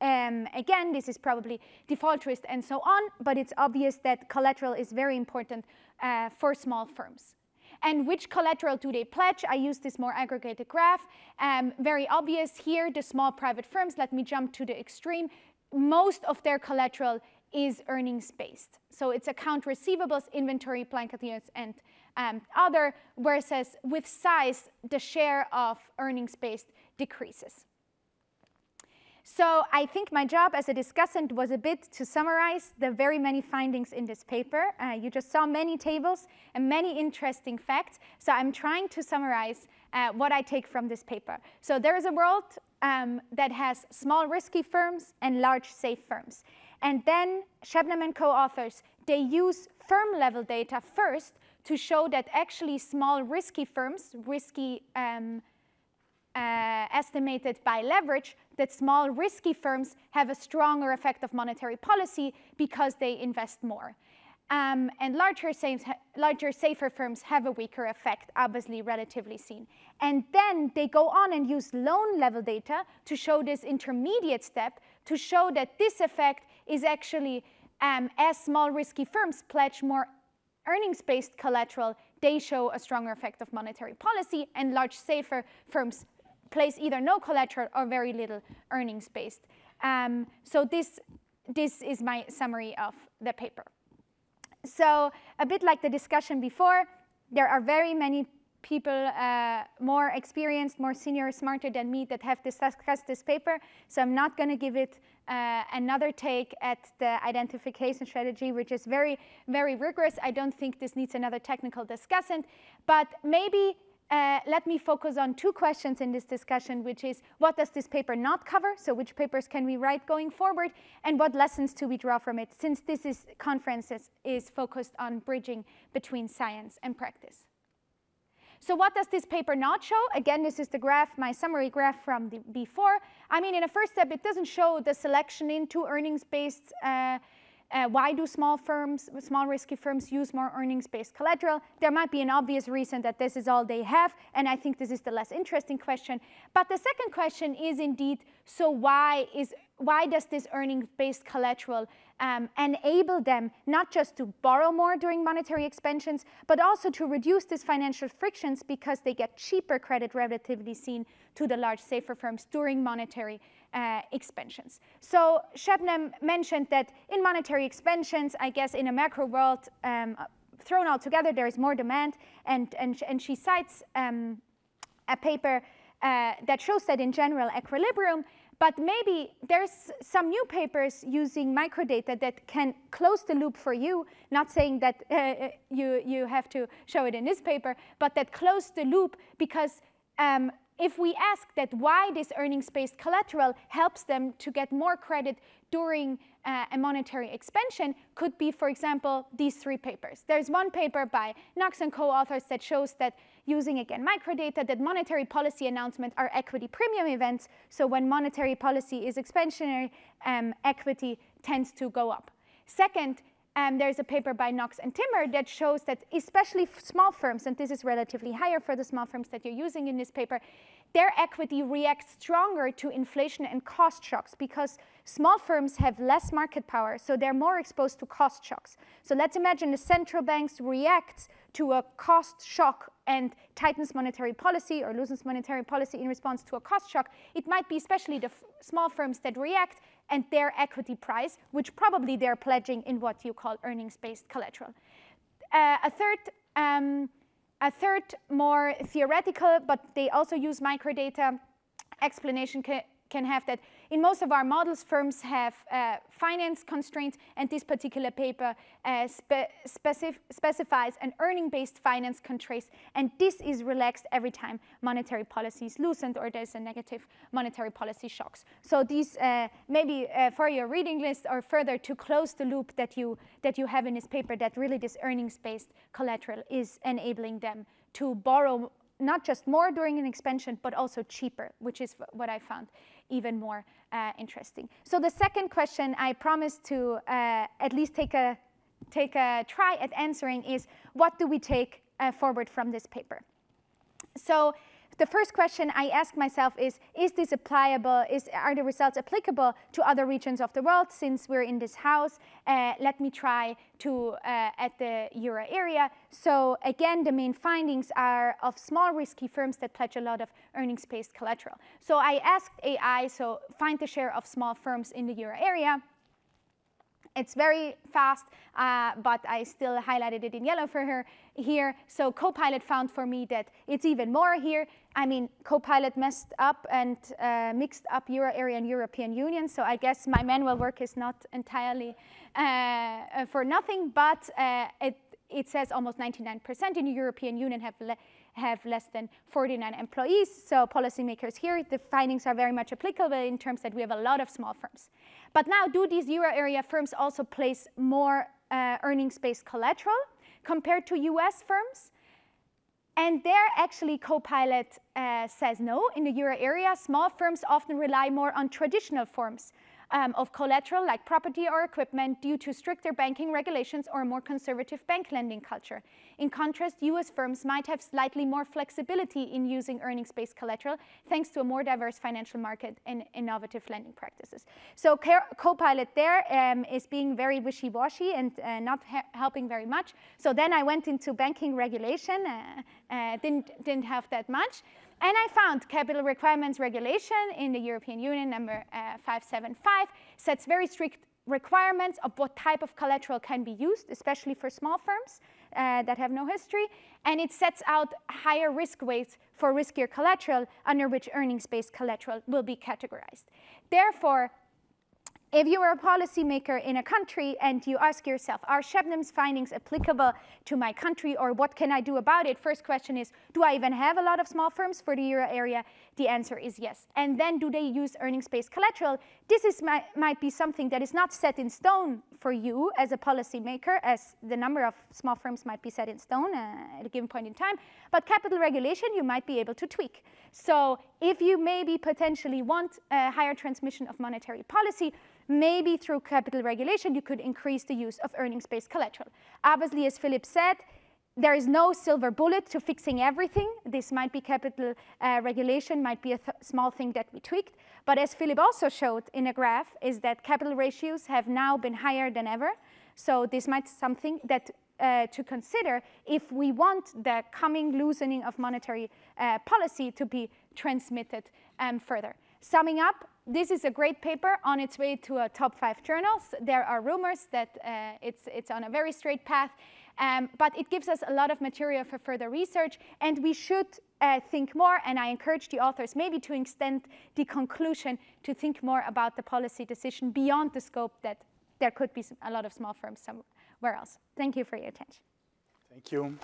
Um, again, this is probably default risk and so on, but it's obvious that collateral is very important uh, for small firms. And which collateral do they pledge? I use this more aggregated graph. Um, very obvious here, the small private firms, let me jump to the extreme. Most of their collateral is earnings-based. So it's account receivables, inventory, blanket units, and um, other, whereas with size, the share of earnings-based decreases. So I think my job as a discussant was a bit to summarize the very many findings in this paper. Uh, you just saw many tables and many interesting facts. So I'm trying to summarize uh, what I take from this paper. So there is a world um, that has small risky firms and large safe firms. And then Şebnem and co-authors, they use firm level data first to show that actually small risky firms, risky um, uh, estimated by leverage that small risky firms have a stronger effect of monetary policy because they invest more. Um, and larger, larger, safer firms have a weaker effect, obviously relatively seen. And then they go on and use loan level data to show this intermediate step to show that this effect is actually um, as small risky firms pledge more earnings-based collateral, they show a stronger effect of monetary policy, and large safer firms place either no collateral or very little earnings-based. Um, so this, this is my summary of the paper. So a bit like the discussion before, there are very many people uh, more experienced, more senior, smarter than me that have discussed this paper. So I'm not going to give it uh, another take at the identification strategy, which is very, very rigorous. I don't think this needs another technical discussant, but maybe uh, let me focus on two questions in this discussion, which is what does this paper not cover? So which papers can we write going forward? And what lessons do we draw from it, since this is, conference is, is focused on bridging between science and practice. So what does this paper not show? Again, this is the graph, my summary graph from before. I mean, in a first step, it doesn't show the selection into earnings-based uh, uh, why do small firms, small risky firms use more earnings-based collateral? There might be an obvious reason that this is all they have, and I think this is the less interesting question. But the second question is indeed, so why is why does this earnings-based collateral um, enable them not just to borrow more during monetary expansions, but also to reduce these financial frictions because they get cheaper credit relatively seen to the large safer firms during monetary uh, expansions. So Şebnem mentioned that in monetary expansions, I guess in a macro world, um, thrown all together, there is more demand, and, and, and she cites um, a paper uh, that shows that in general equilibrium, but maybe there's some new papers using microdata that can close the loop for you, not saying that uh, uh, you, you have to show it in this paper, but that close the loop because um, if we ask that why this earnings-based collateral helps them to get more credit during uh, a monetary expansion could be, for example, these three papers. There's one paper by Knox and co-authors that shows that using, again, microdata, that monetary policy announcements are equity premium events. So when monetary policy is expansionary, um, equity tends to go up. Second, um, there's a paper by Knox and Timmer that shows that especially small firms, and this is relatively higher for the small firms that you're using in this paper, their equity reacts stronger to inflation and cost shocks because small firms have less market power, so they're more exposed to cost shocks. So let's imagine the central banks react to a cost shock and tightens monetary policy or loosens monetary policy in response to a cost shock. It might be especially the small firms that react and their equity price, which probably they're pledging in what you call earnings-based collateral. Uh, a third um, a third, more theoretical, but they also use microdata explanation can have that in most of our models, firms have uh, finance constraints, and this particular paper uh, spe specif specifies an earning-based finance constraint, and this is relaxed every time monetary policy is loosened or there's a negative monetary policy shocks. So these uh, maybe uh, for your reading list or further to close the loop that you that you have in this paper that really this earnings-based collateral is enabling them to borrow not just more during an expansion, but also cheaper, which is what I found even more uh, interesting. So the second question I promised to uh, at least take a, take a try at answering is, what do we take uh, forward from this paper? So the first question I ask myself is, is this applicable, is, are the results applicable to other regions of the world since we're in this house? Uh, let me try to uh, at the euro area. So again, the main findings are of small risky firms that pledge a lot of earnings-based collateral. So I asked AI, so find the share of small firms in the euro area. It's very fast, uh, but I still highlighted it in yellow for her here. So Copilot found for me that it's even more here. I mean, Copilot messed up and uh, mixed up Euro area and European Union, so I guess my manual work is not entirely uh, uh for nothing, but uh, it, it says almost 99% in European Union have have less than 49 employees. So policymakers here, the findings are very much applicable in terms that we have a lot of small firms. But now, do these euro area firms also place more uh, earnings-based collateral compared to US firms? And there, actually, Copilot uh, says no. In the euro area, small firms often rely more on traditional forms um, of collateral like property or equipment due to stricter banking regulations or a more conservative bank lending culture. In contrast, US firms might have slightly more flexibility in using earnings-based collateral thanks to a more diverse financial market and innovative lending practices. So Copilot there um, is being very wishy-washy and uh, not helping very much. So then I went into banking regulation, uh, uh, didn't, didn't have that much. And I found capital requirements regulation in the European Union, number uh, 575, sets very strict requirements of what type of collateral can be used, especially for small firms uh, that have no history. And it sets out higher risk weights for riskier collateral under which earnings-based collateral will be categorized. Therefore, if you are a policymaker in a country and you ask yourself, are Şebnem's findings applicable to my country or what can I do about it? First question is, do I even have a lot of small firms for the euro area? The answer is yes. And then do they use earnings-based collateral? This is, might, might be something that is not set in stone for you as a policymaker, as the number of small firms might be set in stone uh, at a given point in time. But capital regulation, you might be able to tweak. So if you maybe potentially want a higher transmission of monetary policy, maybe through capital regulation, you could increase the use of earnings-based collateral. Obviously, as Philip said, there is no silver bullet to fixing everything. This might be capital uh, regulation, might be a th small thing that we tweaked. But as Philip also showed in a graph, is that capital ratios have now been higher than ever. So this might be something that uh, to consider if we want the coming loosening of monetary uh, policy to be transmitted um, further. Summing up, this is a great paper on its way to a top five journals. There are rumors that uh, it's, it's on a very straight path. Um, but it gives us a lot of material for further research, and we should uh, think more, and I encourage the authors maybe to extend the conclusion to think more about the policy decision beyond the scope that there could be a lot of small firms somewhere else. Thank you for your attention. Thank you.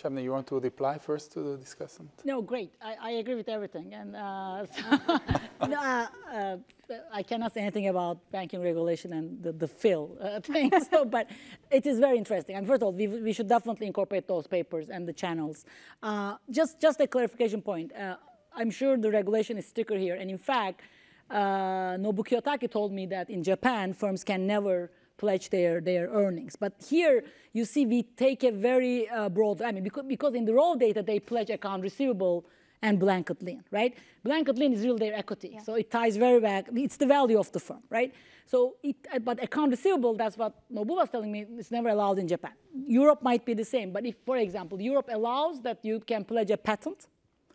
Şebnem, you want to reply first to the discussant? No, great. I, I agree with everything. And uh, no, uh, uh, I cannot say anything about banking regulation and the, the fill uh, thing. so, but it is very interesting. And first of all, we, we should definitely incorporate those papers and the channels. Uh, just, just a clarification point. Uh, I'm sure the regulation is sticker here. And in fact, Nobu Kiyotaki told me that in Japan, firms can never pledge their, their earnings. But here you see we take a very uh, broad, I mean, because, because in the raw data they pledge account receivable and blanket lien, right? Blanket lien is really their equity. Yeah. So it ties very back, it's the value of the firm, right? So, it, uh, but account receivable, that's what Nobu was telling me, it's never allowed in Japan. Europe might be the same, but if, for example, Europe allows that you can pledge a patent,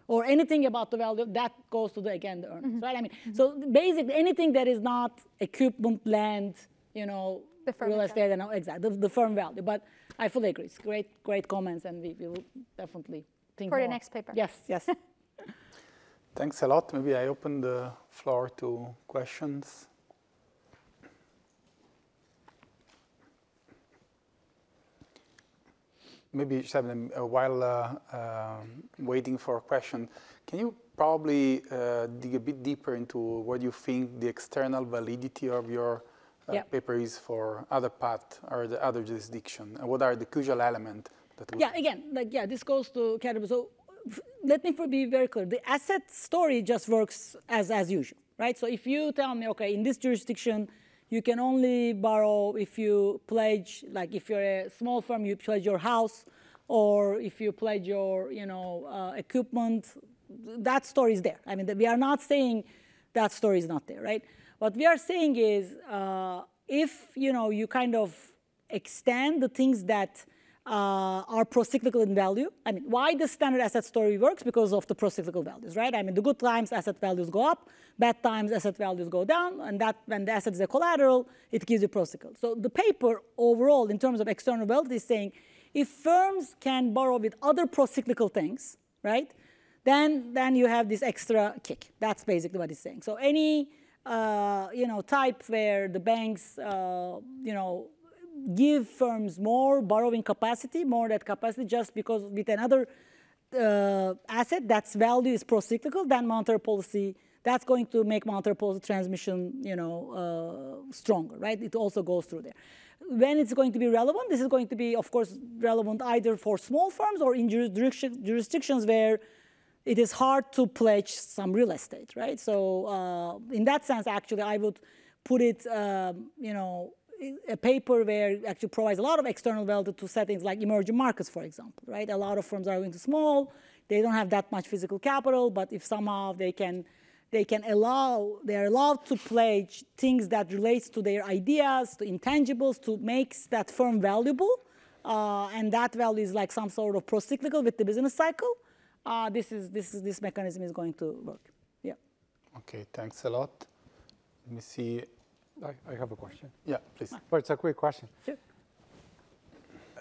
or anything about the value that goes to the again the earnings, mm -hmm. right? I mean, mm -hmm. so basically anything that is not equipment, land, you know, the firm real estate and exactly the, the, firm value. But I fully agree. It's great, great comments, and we will definitely think for more. the next paper. Yes, yes. Thanks a lot. Maybe I open the floor to questions. Maybe just Şebnem, uh, while uh, uh, waiting for a question, can you probably uh, dig a bit deeper into what you think the external validity of your yep. paper is for other part or the other jurisdiction? And what are the crucial elements that Yeah, again, like, yeah, this goes to category. So let me be very clear. The asset story just works as, as usual, right? So if you tell me, okay, in this jurisdiction, you can only borrow if you pledge, like if you're a small firm, you pledge your house, or if you pledge your, you know, uh, equipment, that story is there. I mean, we are not saying that story is not there, right? What we are saying is uh, if you know you kind of extend the things that uh, are procyclical in value. I mean, why the standard asset story works? Because of the procyclical values, right? I mean, the good times asset values go up, bad times asset values go down, and that when the asset is a collateral, it gives you procyclical. So the paper overall, in terms of external wealth, is saying if firms can borrow with other procyclical things, right, then then you have this extra kick. That's basically what it's saying. So any uh, you know, type where the banks, uh, you know, give firms more borrowing capacity, more that capacity just because with another uh, asset that's value is procyclical, then monetary policy, that's going to make monetary policy transmission, you know, uh, stronger, right? It also goes through there. When it's going to be relevant, this is going to be, of course, relevant either for small firms or in jurisdictions where it is hard to pledge some real estate, right? So uh, in that sense, actually, I would put it, um, you know, a paper where it actually provides a lot of external value to settings like emerging markets, for example, right? A lot of firms are going to small, they don't have that much physical capital, but if somehow they can, they can allow, they're allowed to pledge things that relates to their ideas, to intangibles, to makes that firm valuable, uh, and that value is like some sort of procyclical with the business cycle, uh, this, is, this, is, this mechanism is going to work. Yeah. Okay, thanks a lot. Let me see. I, I have a question. Yeah, please. But it's a quick question. Sure.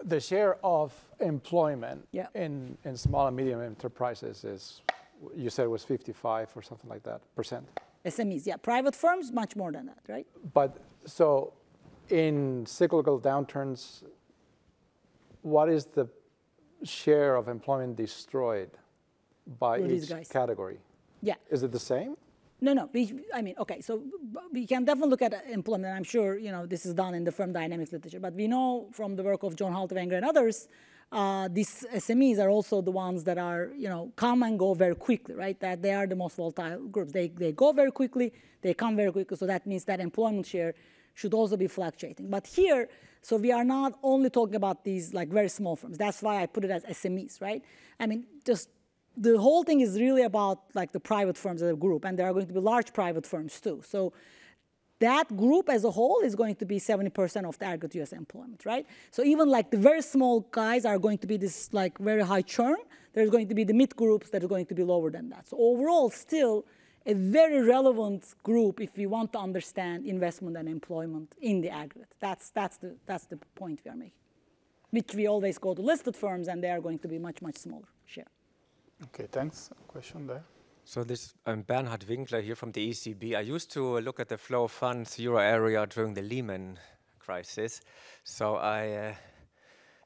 The share of employment yeah. in, in small and medium enterprises is, you said it was 55 or something like that, percent? SMEs, yeah. Private firms, much more than that, right? But so in cyclical downturns, what is the share of employment destroyed by each category? Yeah. Is it the same? No, no. We, I mean, okay. So we can definitely look at employment. I'm sure you know this is done in the firm dynamics literature, but we know from the work of John Haltiwanger and others, uh, these SMEs are also the ones that are you know come and go very quickly, right? That they are the most volatile groups. They they go very quickly. They come very quickly. So that means that employment share should also be fluctuating. But here, so we are not only talking about these like very small firms. That's why I put it as SMEs, right? I mean, just the whole thing is really about like the private firms as a group, and there are going to be large private firms too. So that group as a whole is going to be 70% of the aggregate US employment, right? So even like the very small guys are going to be this like very high churn. There's going to be the mid groups that are going to be lower than that. So overall, still a very relevant group if we want to understand investment and employment in the aggregate. That's, that's, the, that's the point we are making, which we always go to listed firms and they are going to be much, much smaller share. Okay, thanks. Question there. So this I'm Bernhard Winkler here from the ECB. I used to look at the flow of funds euro area during the Lehman crisis. So I uh,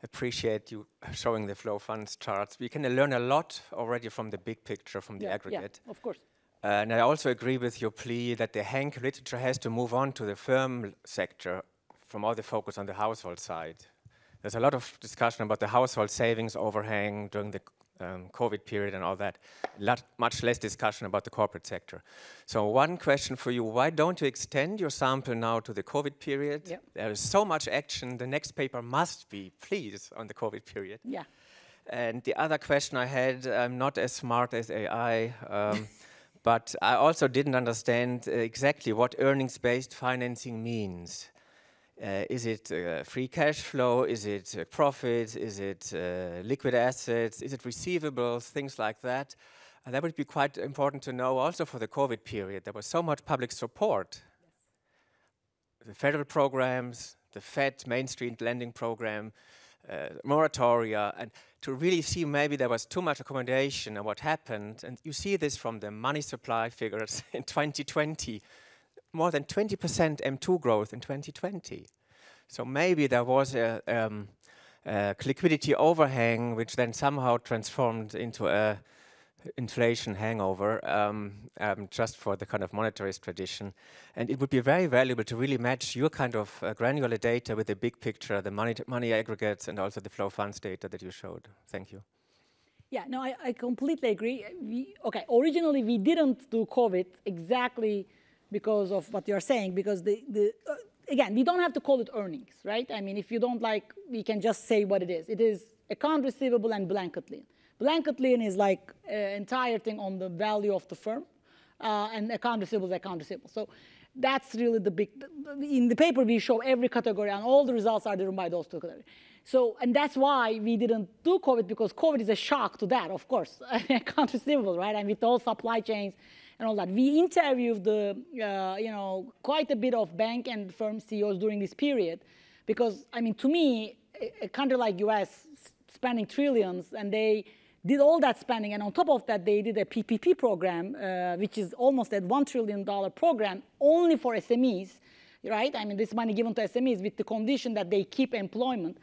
appreciate you showing the flow funds charts. We can learn a lot already from the big picture, from the yeah, aggregate. Yeah, of course. Uh, and I also agree with your plea that the HANK literature has to move on to the firm sector from all the focus on the household side. There's a lot of discussion about the household savings overhang during the um, COVID period and all that. Lot, much less discussion about the corporate sector. So one question for you, why don't you extend your sample now to the COVID period? Yep. There is so much action, the next paper must be, please, on the COVID period. Yeah. And the other question I had, I'm not as smart as AI, um, but I also didn't understand exactly what earnings-based financing means. Uh, is it uh, free cash flow? Is it uh, profits? Is it uh, liquid assets? Is it receivables? Things like that. And that would be quite important to know also for the COVID period. There was so much public support. Yes. The federal programs, the Fed Main Street lending program, uh, moratoria, and to really see maybe there was too much accommodation and what happened. And you see this from the money supply figures in 2020 more than 20% M2 growth in 2020. So maybe there was a, um, a, liquidity overhang, which then somehow transformed into a inflation hangover, um, um, just for the kind of monetarist tradition. And it would be very valuable to really match your kind of uh, granular data with the big picture, the money, money aggregates, and also the flow funds data that you showed. Thank you. Yeah, no, I, I completely agree. We, okay, originally we didn't do COVID exactly because of what you're saying, because the, the uh, again, we don't have to call it earnings, right? I mean, if you don't like, we can just say what it is. It is account receivable and blanket lien. Blanket lien is like uh, entire thing on the value of the firm, uh, and account receivable is account receivable. So that's really the big, in the paper we show every category and all the results are driven by those two categories. So, and that's why we didn't do COVID because COVID is a shock to that, of course, account receivable, right? And with all supply chains, and all that. We interviewed the, uh, you know, quite a bit of bank and firm CEOs during this period, because I mean, to me, a, country like US spending trillions, and they did all that spending, and on top of that, they did a PPP program, uh, which is almost a one trillion dollar program only for SMEs, right? I mean, this money given to SMEs with the condition that they keep employment.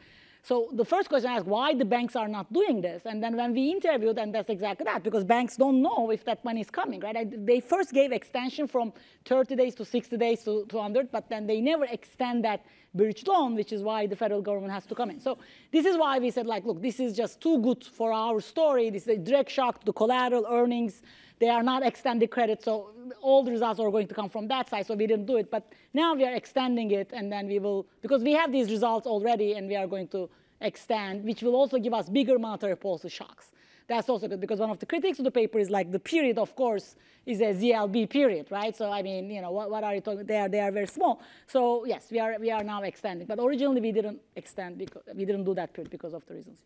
So the first question I asked, why the banks are not doing this? And then when we interviewed, and that's exactly that, because banks don't know if that money is coming, right? I, they first gave extension from 30 days to 60 days to 200, but then they never extend that bridge loan, which is why the federal government has to come in. So this is why we said, like, look, this is just too good for our story. This is a direct shock to the collateral earnings. They are not extended credit, so all the results are going to come from that side, so we didn't do it. But now we are extending it, and then we will, because we have these results already, and we are going to extend, which will also give us bigger monetary policy shocks. That's also good, because one of the critics of the paper is like the period, of course, is a ZLB period, right? So I mean, you know, what, what are you talking? They are they are very small. So yes, we are we are now extending, but originally we didn't extend because we didn't do that period because of the reasons.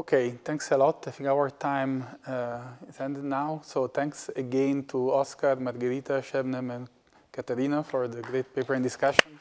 Okay, thanks a lot. I think our time uh, is ended now. So thanks again to Oscar, Margherita, Şebnem, and Katharina for the great paper and discussion.